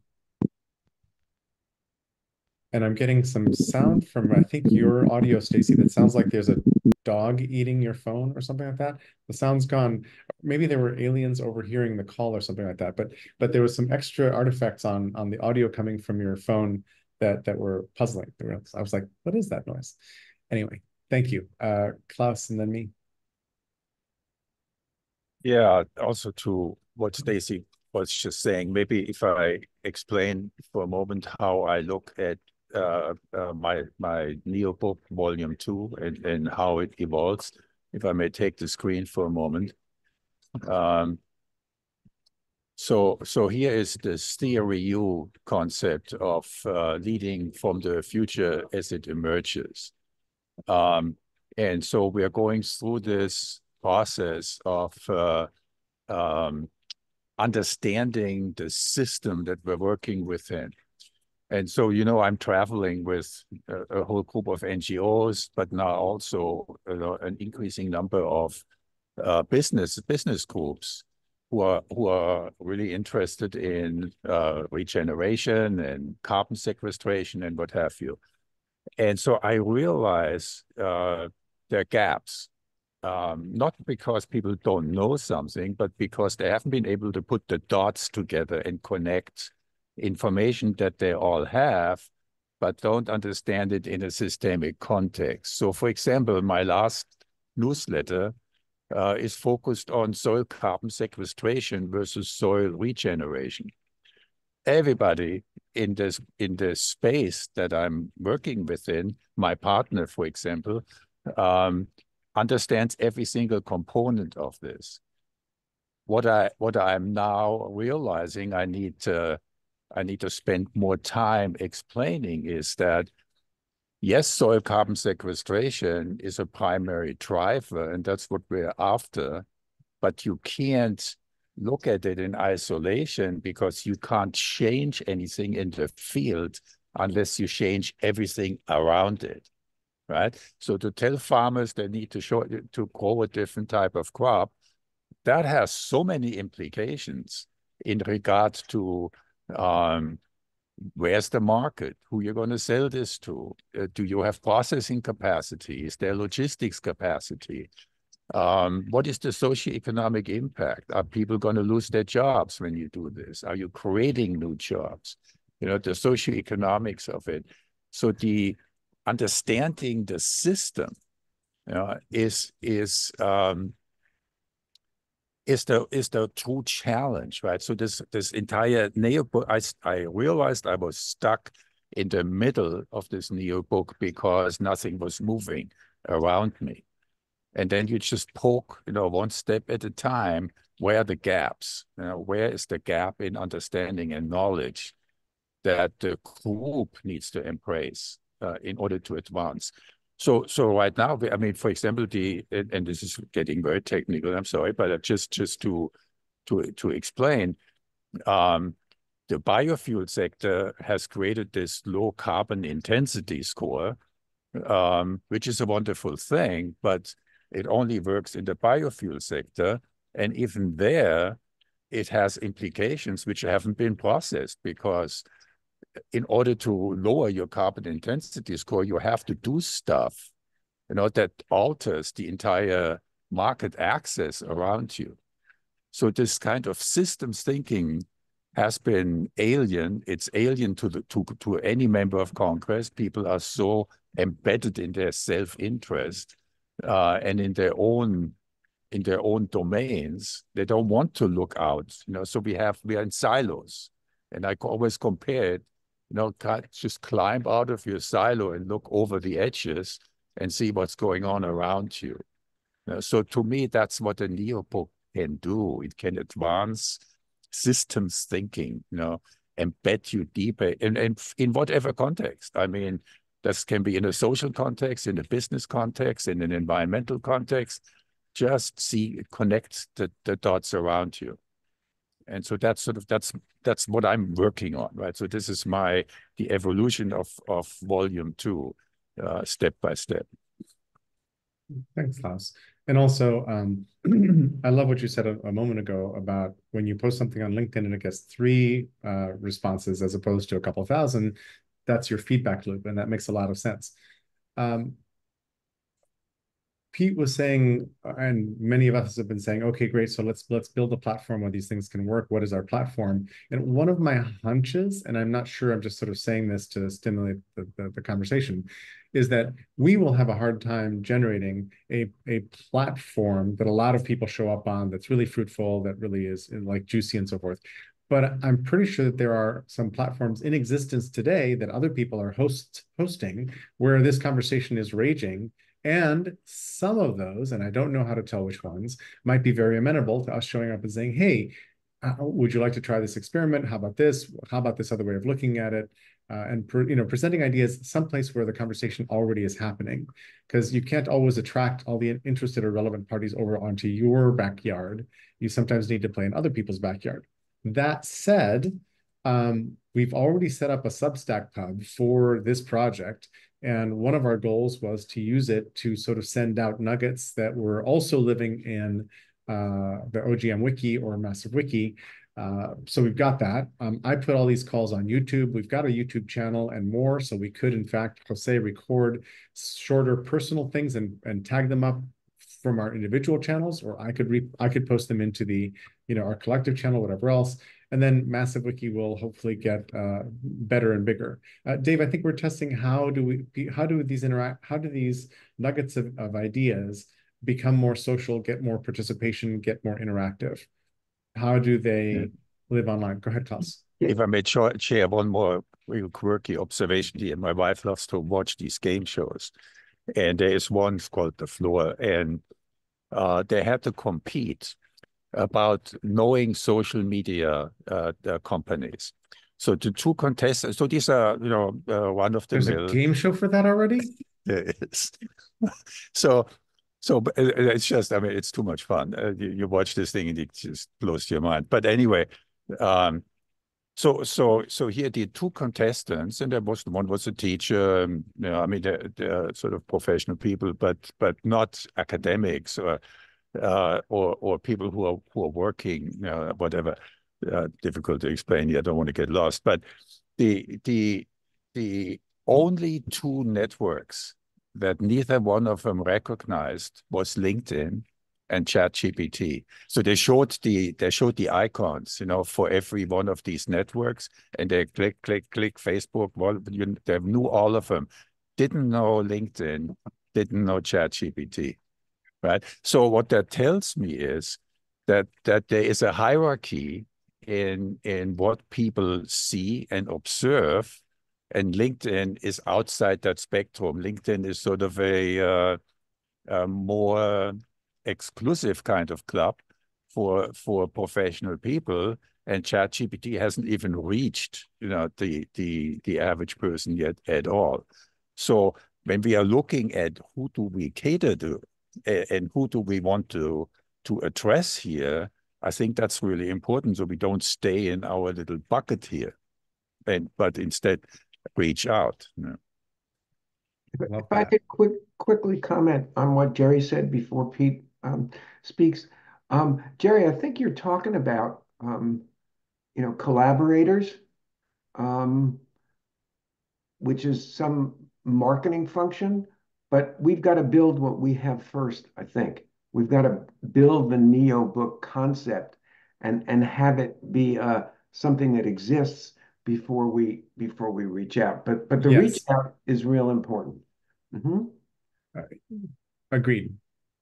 and I'm getting some sound from, I think, your audio, Stacy, that sounds like there's a dog eating your phone or something like that. The sound's gone. Maybe there were aliens overhearing the call or something like that. But but there was some extra artifacts on on the audio coming from your phone that that were puzzling. I was like, what is that noise? Anyway, thank you, uh, Klaus, and then me. Yeah, also to what Stacy was just saying, maybe if I explain for a moment how I look at my my NeoBook Volume Two and and how it evolves. If I may take the screen for a moment. Um, so so here is the steer concept of uh, leading from the future as it emerges. Um, and so we are going through this process of uh, um, understanding the system that we're working within. And so, you know, I'm traveling with a, a whole group of NGOs, but now also an increasing number of uh, business business groups who are who are really interested in uh, regeneration and carbon sequestration and what have you. And so I realize uh, there are gaps, um, not because people don't know something, but because they haven't been able to put the dots together and connect information that they all have, but don't understand it in a systemic context. So, for example, my last newsletter uh, is focused on soil carbon sequestration versus soil regeneration. Everybody in this in the space that I'm working within, my partner, for example, um, understands every single component of this. what I what I'm now realizing I need to I need to spend more time explaining is that yes, soil carbon sequestration is a primary driver, and that's what we're after, but you can't look at it in isolation because you can't change anything in the field unless you change everything around it right? So to tell farmers they need to show to grow a different type of crop, that has so many implications in regards to um, where's the market, who you're going to sell this to, uh, do you have processing capacity, is there logistics capacity, um, what is the socioeconomic impact? Are people going to lose their jobs when you do this? Are you creating new jobs? You know, the socioeconomics of it. So the understanding the system you know, is is um, is the is the true challenge, right? So this this entire neo book, I I realized I was stuck in the middle of this neo book because nothing was moving around me, and then you just poke, you know, one step at a time. Where are the gaps? You know, where is the gap in understanding and knowledge that the group needs to embrace? uh, in order to advance. So, so right now, I mean, for example, the and this is getting very technical. I'm sorry, but just just to to to explain, um, the biofuel sector has created this low carbon intensity score, um, which is a wonderful thing, but it only works in the biofuel sector, and even there, it has implications which haven't been processed because in order to lower your carbon intensity score, you have to do stuff, you know, that alters the entire market access around you. So this kind of systems thinking has been alien. It's alien to the to, to any member of Congress. People are so embedded in their self-interest uh, and in their own in their own domains. They don't want to look out. You know, so we have we are in silos. And I always compare it you know, just climb out of your silo and look over the edges and see what's going on around you. so to me, that's what a neobook can do. It can advance systems thinking, you know, embed you deeper in, in, in whatever context. I mean, this can be in a social context, in a business context, in an environmental context. Just see, connect the, the dots around you and so that's sort of that's that's what i'm working on right? So this is my the evolution of of volume two uh, step by step. Thanks Klaus. and also um, i love what you said a, a, moment ago about when you post something on linkedin and it gets three uh, responses as opposed to a couple thousand that's your feedback loop and that makes a lot of sense. Um, Pete was saying, and many of us have been saying, okay, great. So let's let's build a platform where these things can work. What is our platform? And one of my hunches, and I'm not sure, I'm just sort of saying this to stimulate the, the, the conversation, is that we will have a hard time generating a, a platform that a lot of people show up on that's really fruitful, that really is like juicy and so forth. But I'm pretty sure that there are some platforms in existence today that other people are host, hosting where this conversation is raging and some of those, and I don't know how to tell which ones, might be very amenable to us showing up and saying, hey, uh, would you like to try this experiment? How about this? How about this other way of looking at it? Uh, and you know, presenting ideas someplace where the conversation already is happening, because you can't always attract all the interested or relevant parties over onto your backyard. You sometimes need to play in other people's backyard. That said, um, we've already set up a Substack pub for this project and one of our goals was to use it to sort of send out nuggets that were also living in uh, the OGM wiki or massive wiki. Uh, so we've got that. Um, I put all these calls on YouTube. We've got a YouTube channel and more. So we could, in fact, Jose record shorter personal things and, and tag them up from our individual channels, or I could re I could post them into the, you know, our collective channel, whatever else. And then Massive Wiki will hopefully get uh, better and bigger. Uh, Dave, I think we're testing how do we how do these interact how do these nuggets of, of ideas become more social, get more participation, get more interactive? How do they yeah. live online? Go ahead, Klaus. If I may share one more real quirky observation here, my wife loves to watch these game shows and there is one called the floor, and uh, they had to compete about knowing social media uh, uh, companies. So the two contestants, so these are, you know, uh, one of the There's a game show for that already? There is. so, so it's just, I mean, it's too much fun. Uh, you, you, watch this thing and it just blows your mind. But anyway, um, so so so here the two contestants, and there was one was a teacher. Um, you know, I mean, they're, they're, sort of professional people, but but not academics or uh, or or people who are who are working, know, whatever. Uh, difficult to explain. I don't want to get lost, but the the the only two networks that neither one of them recognized was LinkedIn and ChatGPT. So they showed the they showed the icons, you know, for every one of these networks, and they click, click, click. Facebook, well, you, they knew all of them. Didn't know LinkedIn, didn't know ChatGPT, right? So what that tells me is that that there is a hierarchy in in what people see and observe, and LinkedIn is outside that spectrum. LinkedIn is sort of a, uh, a more exclusive kind of club for for professional people and ChatGPT hasn't even reached you know the the the average person yet at all. So when we are looking at who do we cater to and who do we want to to address here, I think that's really important. So we don't stay in our little bucket here, and but instead reach out. You know. If I could quick quickly comment on what Jerry said before Pete um, speaks. Um, Jerry, I think you're talking about, um, you know, collaborators, um, which is some marketing function, but we've got to build what we have first, I think. We've got to build the Neo book concept and, and have it be uh, something that exists before we before we reach out. But but the yes. reach out is real important. Mm -hmm. uh, agreed.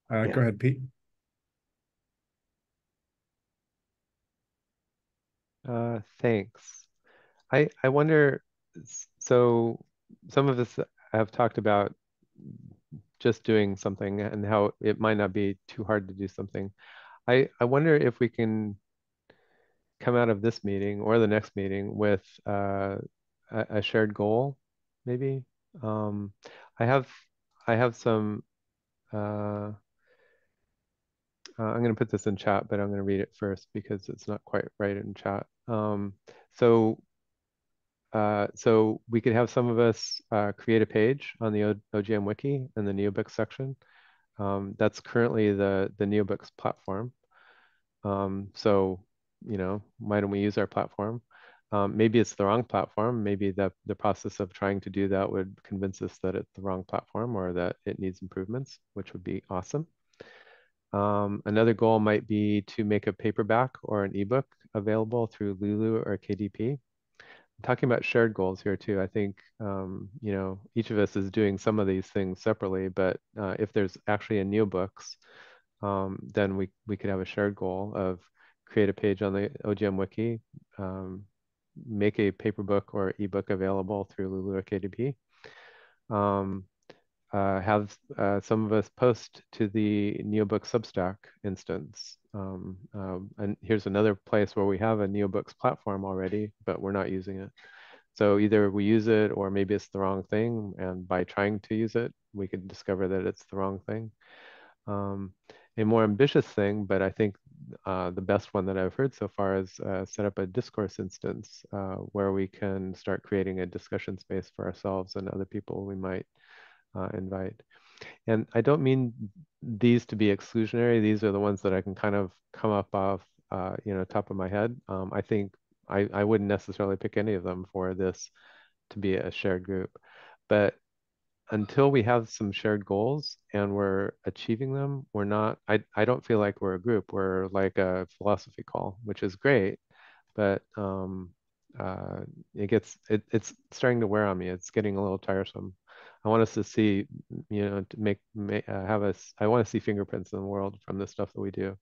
Uh, yeah. Go ahead, Pete. Uh, thanks. I I wonder. So some of us have talked about just doing something and how it might not be too hard to do something. I I wonder if we can come out of this meeting or the next meeting with uh, a, a shared goal, maybe. Um, I have I have some uh, uh, I'm going to put this in chat, but I'm going to read it first because it's not quite right in chat. Um, so, uh, so we could have some of us uh, create a page on the o OGM Wiki in the NeoBooks section. Um, that's currently the the NeoBooks platform. Um, so, you know, why don't we use our platform? Um, maybe it's the wrong platform. Maybe the, the process of trying to do that would convince us that it's the wrong platform or that it needs improvements, which would be awesome. Um, another goal might be to make a paperback or an ebook available through Lulu or KDP. Talking about shared goals here too. I think um, you know each of us is doing some of these things separately, but uh, if there's actually a NeoBooks, um, then we we could have a shared goal of create a page on the OGM wiki, um, make a paper book or ebook available through Lulu or KDP. Um, uh, have uh, some of us post to the NeoBook Substack instance. Um, um, and here's another place where we have a NeoBooks platform already, but we're not using it. So either we use it or maybe it's the wrong thing. And by trying to use it, we could discover that it's the wrong thing. Um, a more ambitious thing, but I think uh, the best one that I've heard so far is uh, set up a discourse instance uh, where we can start creating a discussion space for ourselves and other people we might uh, invite. And I don't mean these to be exclusionary. These are the ones that I can kind of come up off, uh, you know, top of my head. Um, I think I, I wouldn't necessarily pick any of them for this to be a shared group. But until we have some shared goals and we're achieving them, we're not, I, I don't feel like we're a group. We're like a philosophy call, which is great. But um, uh, it gets, it, it's starting to wear on me. It's getting a little tiresome. I want us to see, you know, to make, make uh, have us. I want to see fingerprints in the world from the stuff that we do.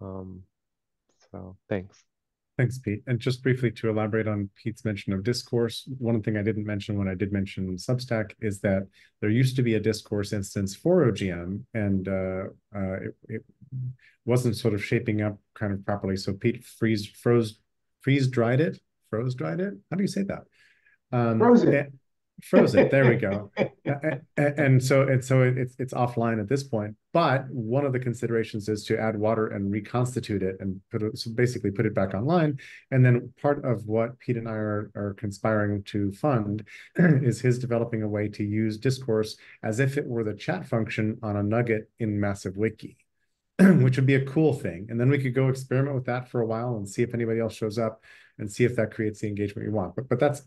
Um, so thanks. Thanks, Pete. And just briefly to elaborate on Pete's mention of discourse, one thing I didn't mention when I did mention Substack is that there used to be a discourse instance for OGM, and uh, uh, it, it, wasn't sort of shaping up kind of properly. So Pete freeze froze freeze dried it, froze dried it. How do you say that? Um, froze it. Froze it. There we go. and, and so it's so it's it's offline at this point. But one of the considerations is to add water and reconstitute it and put it so basically put it back online. And then part of what Pete and I are are conspiring to fund is his developing a way to use discourse as if it were the chat function on a nugget in Massive Wiki. which would be a cool thing. And then we could go experiment with that for a while and see if anybody else shows up and see if that creates the engagement we want. But but that's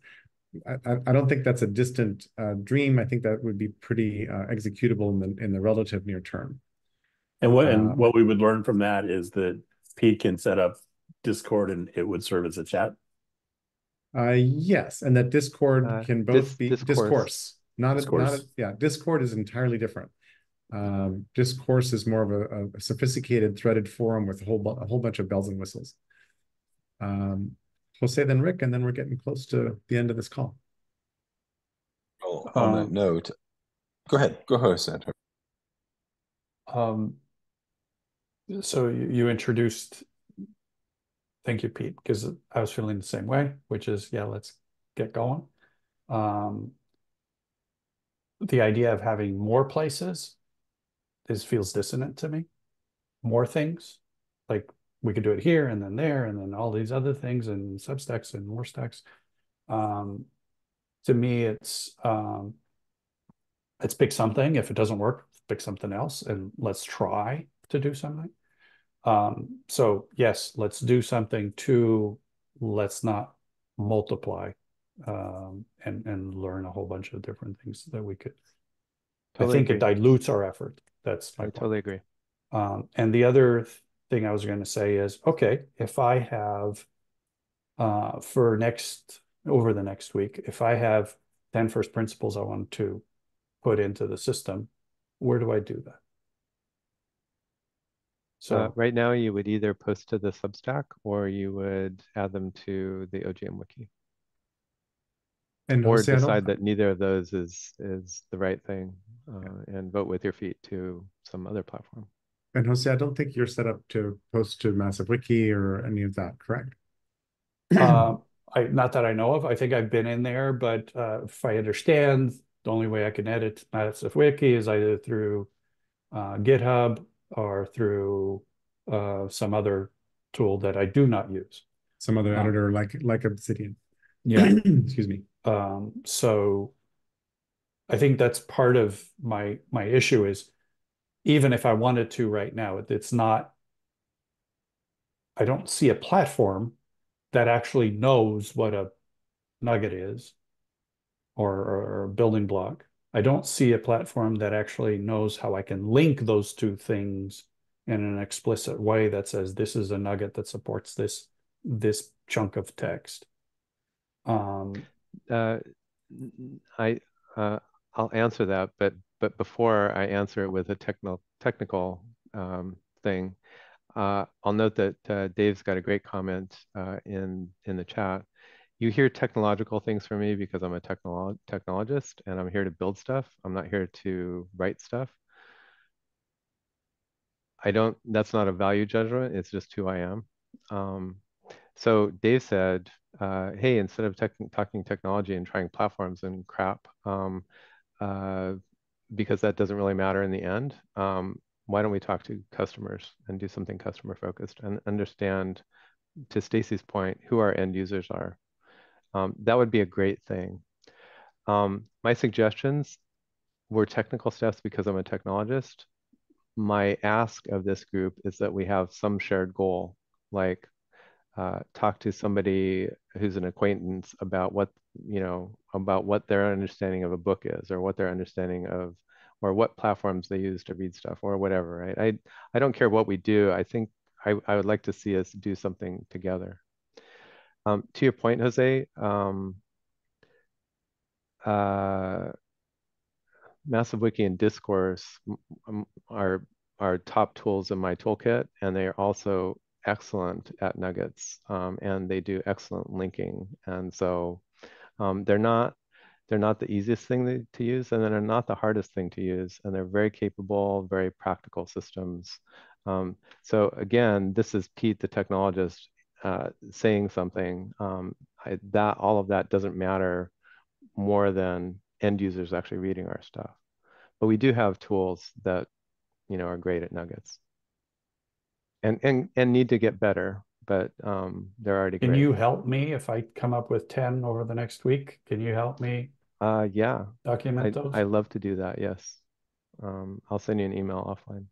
I, I don't think that's a distant uh, dream. I think that would be pretty uh, executable in the in the relative near term. And what and uh, what we would learn from that is that Pete can set up Discord and it would serve as a chat. Uh, yes, and that Discord uh, can both dis be discourse, discourse not discourse. A, not a, yeah. Discord is entirely different. Um, discourse is more of a, a, sophisticated threaded forum with a whole a whole bunch of bells and whistles. Um, Jose, then Rick, and then we're getting close to the end of this call. Well, on um, that note, go ahead. Go ahead, Sandra. Um, so you, you introduced, thank you, Pete, because I was feeling the same way, which is, yeah, let's get going. Um, the idea of having more places is feels dissonant to me. More things, like we could do it here and then there and then all these other things and substacks and more stacks. Um, to me, it's um, let's pick something. If it doesn't work, pick something else and let's try to do something. Um, so yes, let's do something. To let's not multiply um, and and learn a whole bunch of different things that we could. Totally I think agree. it dilutes our effort. That's I point. totally agree. Um, and the other thing I was going to say is, okay, if I have uh, for next over the next week, if I have 10 first principles I want to put into the system, where do I do that? So uh, right now you would either post to the Substack or you would add them to the OGM wiki. And or decide that neither of those is is the right thing uh, and vote with your feet to some other platform. And Jose, I don't think you're set up to post to Massive Wiki or any of that, correct? uh, I not that I know of. I think I've been in there, but uh, if I understand, the only way I can edit Massive Wiki is either through uh, GitHub or through uh, some other tool that I do not use. Some other um, editor like like Obsidian. Yeah. Excuse me. Um, so I think that's part of my my issue is even if I wanted to right now, it's not, I don't see a platform that actually knows what a nugget is or, or, a building block. I don't see a platform that actually knows how I can link those two things in an explicit way that says this is a nugget that supports this this chunk of text. Um, uh, I uh, I'll answer that, but but before I answer it with a technical technical um, thing, uh, I'll note that uh, Dave's got a great comment uh, in in the chat. You hear technological things from me because I'm a technolo technologist and I'm here to build stuff. I'm not here to write stuff. I don't. That's not a value judgment. It's just who I am. Um, so Dave said, uh, "Hey, instead of tech talking technology and trying platforms and crap." Um, uh, because that doesn't really matter in the end. Um, why don't we talk to customers and do something customer focused and understand, to Stacy's point, who our end users are. Um, that would be a great thing. Um, my suggestions were technical steps because I'm a technologist. My ask of this group is that we have some shared goal, like uh, talk to somebody who's an acquaintance about what you know about what their understanding of a book is or what their understanding of or what platforms they use to read stuff or whatever right? I i don't care what we do. I think i, I would like to see us do something together. Um, to your point jose um, uh, massive wiki and discourse are are top tools in my toolkit and they are also excellent at nuggets um, and they do excellent linking. And so um, they're not they're not the easiest thing to use and they're not the hardest thing to use and they're very capable very practical systems Um, so again, this is Pete, the technologist, uh, saying something. Um, I, that all of that doesn't matter more than end users actually reading our stuff. But we do have tools that you know are great at nuggets, and and and need to get better. But um, they're already. Can great. you help me if I come up with ten over the next week? Can you help me Uh, yeah, document I those? I love to do that. Yes, um, I'll send you an email offline.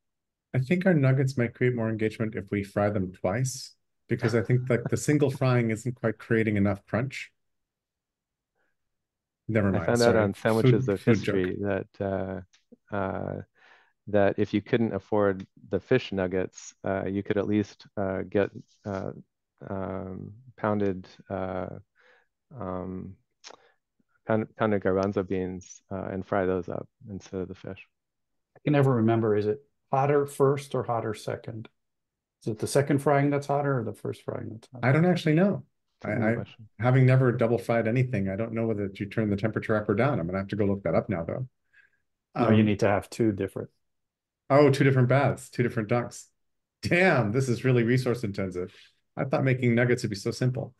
I think our nuggets might create more engagement if we fry them twice, because I think like the single frying isn't quite creating enough crunch. Never mind. I found sorry. out on Sandwiches Food- of food joke. History that uh, uh, that if you couldn't afford the fish nuggets, uh, you could at least uh, get uh, um, pounded uh, um, pound, pounded garbanzo beans uh, and fry those up instead of the fish. I can never remember, is it hotter first or hotter second? Is it the second frying that's hotter or the first frying that's hotter? I don't actually know. It's a I, good I having never double fried anything, I don't know whether you turn the temperature up or down. I'm gonna have to go look that up now, though. No, you Um, need to have two different. Oh, two different baths, two different dunks. Damn, this is really resource intensive. I thought making nuggets would be so simple.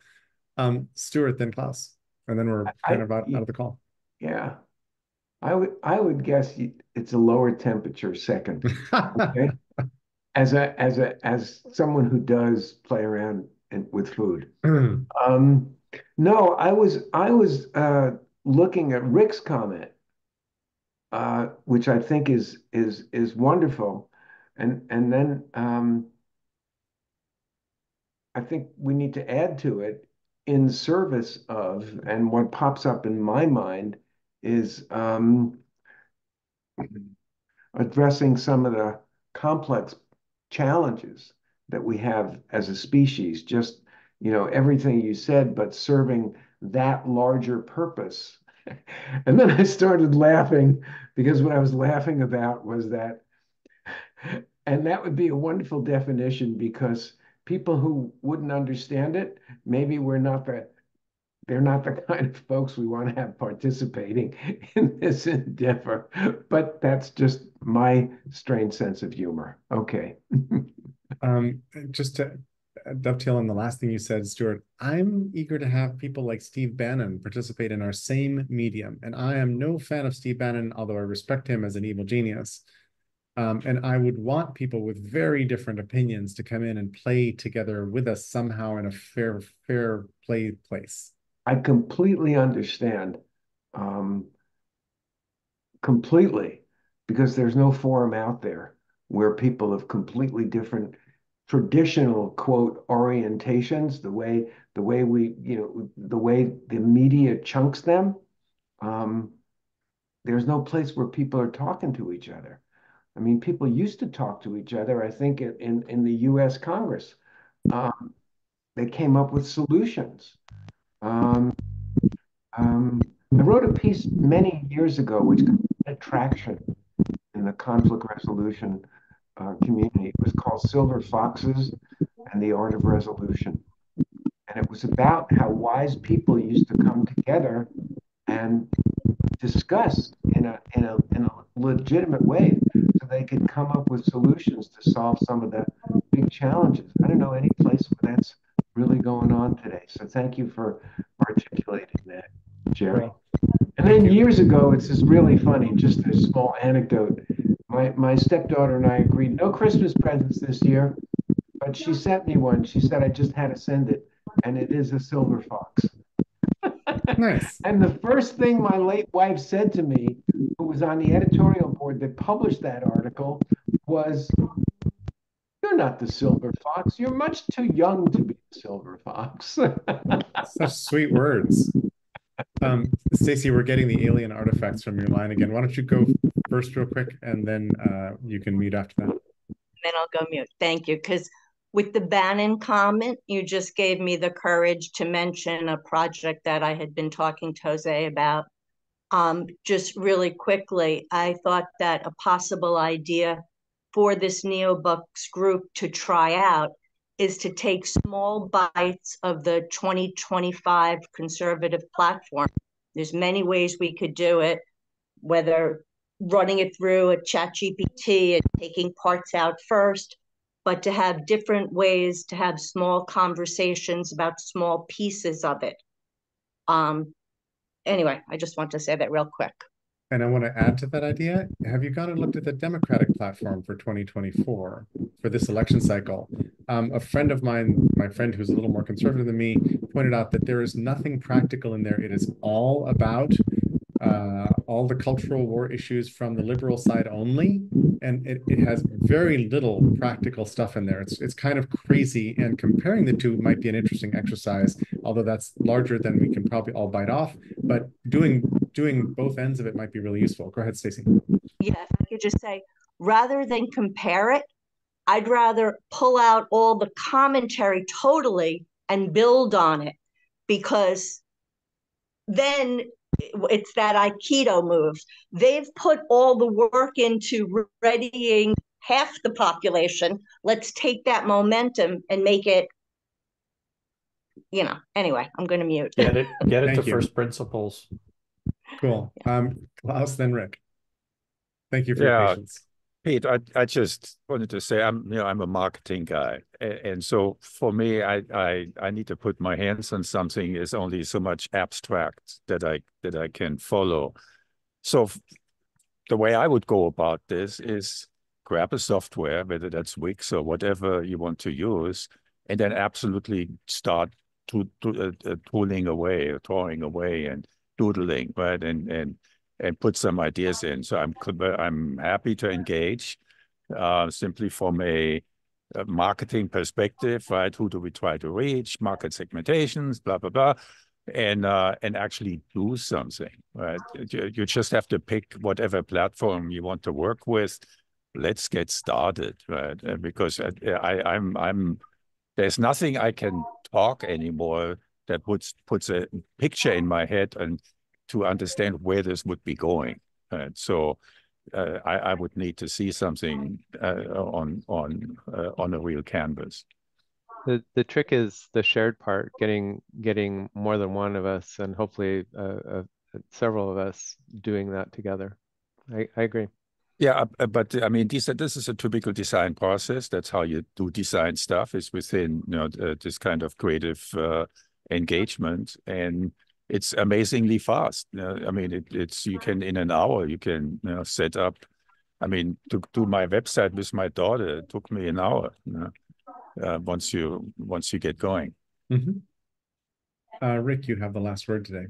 Um, Stuart, then Klaus, and then we're kind I- of out, out of the call. Yeah. I would I would guess it's a lower temperature second. Okay. As a as a as someone who does play around in, with food. Um, no, I was I was uh, looking at Rick's comment, which I think is is is wonderful, and and then um, I think we need to add to it in service of, and what pops up in my mind is um, addressing some of the complex challenges that we have as a species. Just you know everything you said, but serving that larger purpose. And then I started laughing because what I was laughing about was that, and that would be a wonderful definition because people who wouldn't understand it, maybe we're not the, they're not the kind of folks we want to have participating in this endeavor. But that's just my strange sense of humor. Okay. Um, just to dovetail on the last thing you said, Stuart, I'm eager to have people like Steve Bannon participate in our same medium. And I am no fan of Steve Bannon, although I respect him as an evil genius. Um, and I would want people with very different opinions to come in and play together with us somehow in a fair, fair play place. I completely understand. Um, completely, because there's no forum out there where people of completely different traditional quote orientations, the way the way we, you know, the way the media chunks them. Um, there's no place where people are talking to each other. I mean, people used to talk to each other, I think, in, in the US Congress. Um, they came up with solutions. Um, um, I wrote a piece many years ago which got traction in the conflict resolution uh, community. It was called Silver Foxes and the Art of Resolution. And it was about how wise people used to come together and discuss in a, in a, in a legitimate way so they could come up with solutions to solve some of the big challenges. I don't know any place where that's really going on today. So thank you for articulating that, Jerry. And then years ago, it's just really funny, just a small anecdote. My my stepdaughter and I agreed no Christmas presents this year, but she sent me one. She said I just had to send it, and it is a silver fox. Nice. And the first thing my late wife said to me, who was on the editorial board that published that article, was, You're not the silver fox. You're much too young to be the silver fox. Such sweet words. Um, Stacy, we're getting the alien artifacts from your line again. Why don't you go first real quick and then uh, you can mute after that. then I'll go mute. Thank you. Because with the Bannon comment, you just gave me the courage to mention a project that I had been talking to Jose about. Um, just really quickly, I thought that a possible idea for this NeoBooks group to try out is to take small bites of the 2025 conservative platform. There's many ways we could do it, whether running it through a chat GPT and taking parts out first, but to have different ways to have small conversations about small pieces of it. Um, anyway, I just want to say that real quick. And I want to add to that idea. Have you gone and looked at the Democratic platform for 2024 for this election cycle? Um, a friend of mine, my friend who's a little more conservative than me, pointed out that there is nothing practical in there. It is all about uh, all the cultural war issues from the liberal side only, and it, it has very little practical stuff in there. It's it's kind of crazy, and comparing the two might be an interesting exercise, although that's larger than we can probably all bite off. But doing doing both ends of it might be really useful. Go ahead, Stacy. Yeah, if I could just say, rather than compare it, I'd rather pull out all the commentary totally and build on it because then it's that Aikido move. They've put all the work into readying half the population. Let's take that momentum and make it, you know, anyway, I'm going to mute. Get it, get it Thank to you. first principles. Cool. Um, Klaus, then Rick. Thank you for your Yeah. patience. Pete, I, I just wanted to say I'm you know I'm a marketing guy, and, and so for me, I, I I need to put my hands on something is only so much abstract that I that I can follow. So f- the way I would go about this is grab a software, whether that's Wix or whatever you want to use, and then absolutely start to, to uh, uh, tooling away, or drawing away, and doodling, right, and and and put some ideas in. So I'm I'm happy to engage, uh, simply from a, a, marketing perspective, right? Who do we try to reach? Market segmentations, blah blah blah, and uh, and actually do something, right? You, you just have to pick whatever platform you want to work with. Let's get started, right? Because I, I I'm I'm there's nothing I can talk anymore that puts puts a picture in my head and to understand where this would be going. And so uh, I, I, would need to see something uh, on on uh, on a real canvas. The the trick is the shared part, getting getting more than one of us, and hopefully uh, several of us doing that together. I, I agree. Yeah, but I mean, this this is a typical design process. That's how you do design stuff. Is within you know this kind of creative uh, engagement and it's amazingly fast. Uh, I mean, it, it's you can in an hour you can you know, set up. I mean, to do my website with my daughter it took me an hour. You know, uh, once you once you get going. Mm-hmm. Uh, Rick, you have the last word today.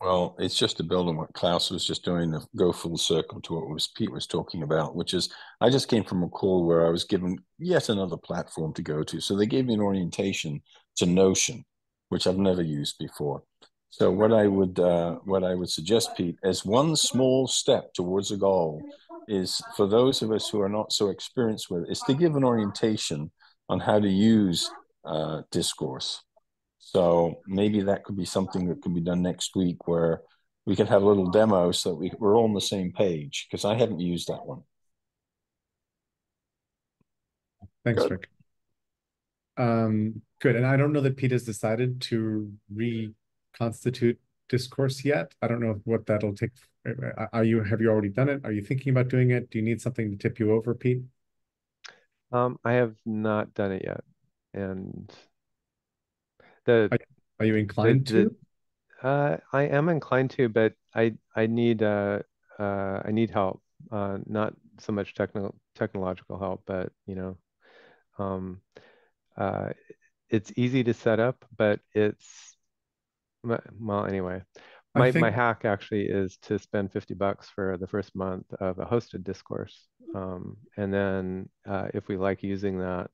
Well, it's just to build on what Klaus was just doing to go full circle to what was Pete was talking about, which is I just came from a call where I was given yet another platform to go to. So they gave me an orientation to Notion, which I've never used before. So what I would uh, what I would suggest, Pete, as one small step towards a goal, is for those of us who are not so experienced with, it, is to give an orientation on how to use uh, discourse. So maybe that could be something that could be done next week, where we could have a little demo so that we, we're all on the same page. Because I haven't used that one. Thanks, Good. Rick. Um, good. And I don't know that Pete has decided to reconstitute discourse yet. I don't know what that'll take. Are you have you already done it? Are you thinking about doing it? Do you need something to tip you over, Pete? Um, I have not done it yet, and the are, are you inclined the, to? The, uh, I am inclined to, but I I need uh, uh I need help. Uh, not so much technical technological help, but you know, um, uh, it's easy to set up, but it's well anyway. My think... my hack actually is to spend fifty bucks for the first month of a hosted discourse, um, and then uh, if we like using that,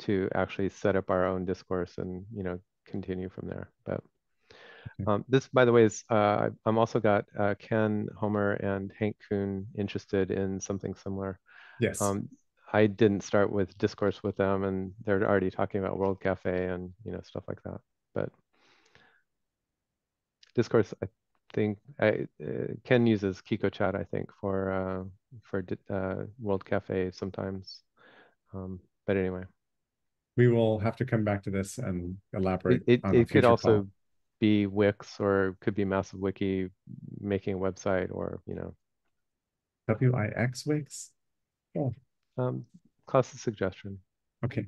to actually set up our own discourse and you know continue from there. But um, this, by the way, is uh, I'm also got uh, Ken Homer and Hank Kuhn interested in something similar. Yes. Um, I didn't start with discourse with them, and they're already talking about World Cafe and you know stuff like that. But discourse, I think I, uh, Ken uses QiqoChat, I think, for uh, for uh, World Cafe sometimes. Um, but anyway we will have to come back to this and elaborate. It, it, it could also call. be Wix or could be Massive Wiki making a website or, you know. W-I-X Wix? Oh. Um, class a suggestion. Okay.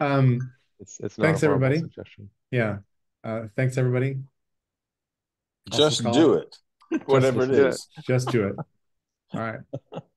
Um, It's it's not Thanks, a horrible everybody. suggestion. yeah. Uh, thanks everybody. Just do it. it, whatever it do it. is. Just do it. All right.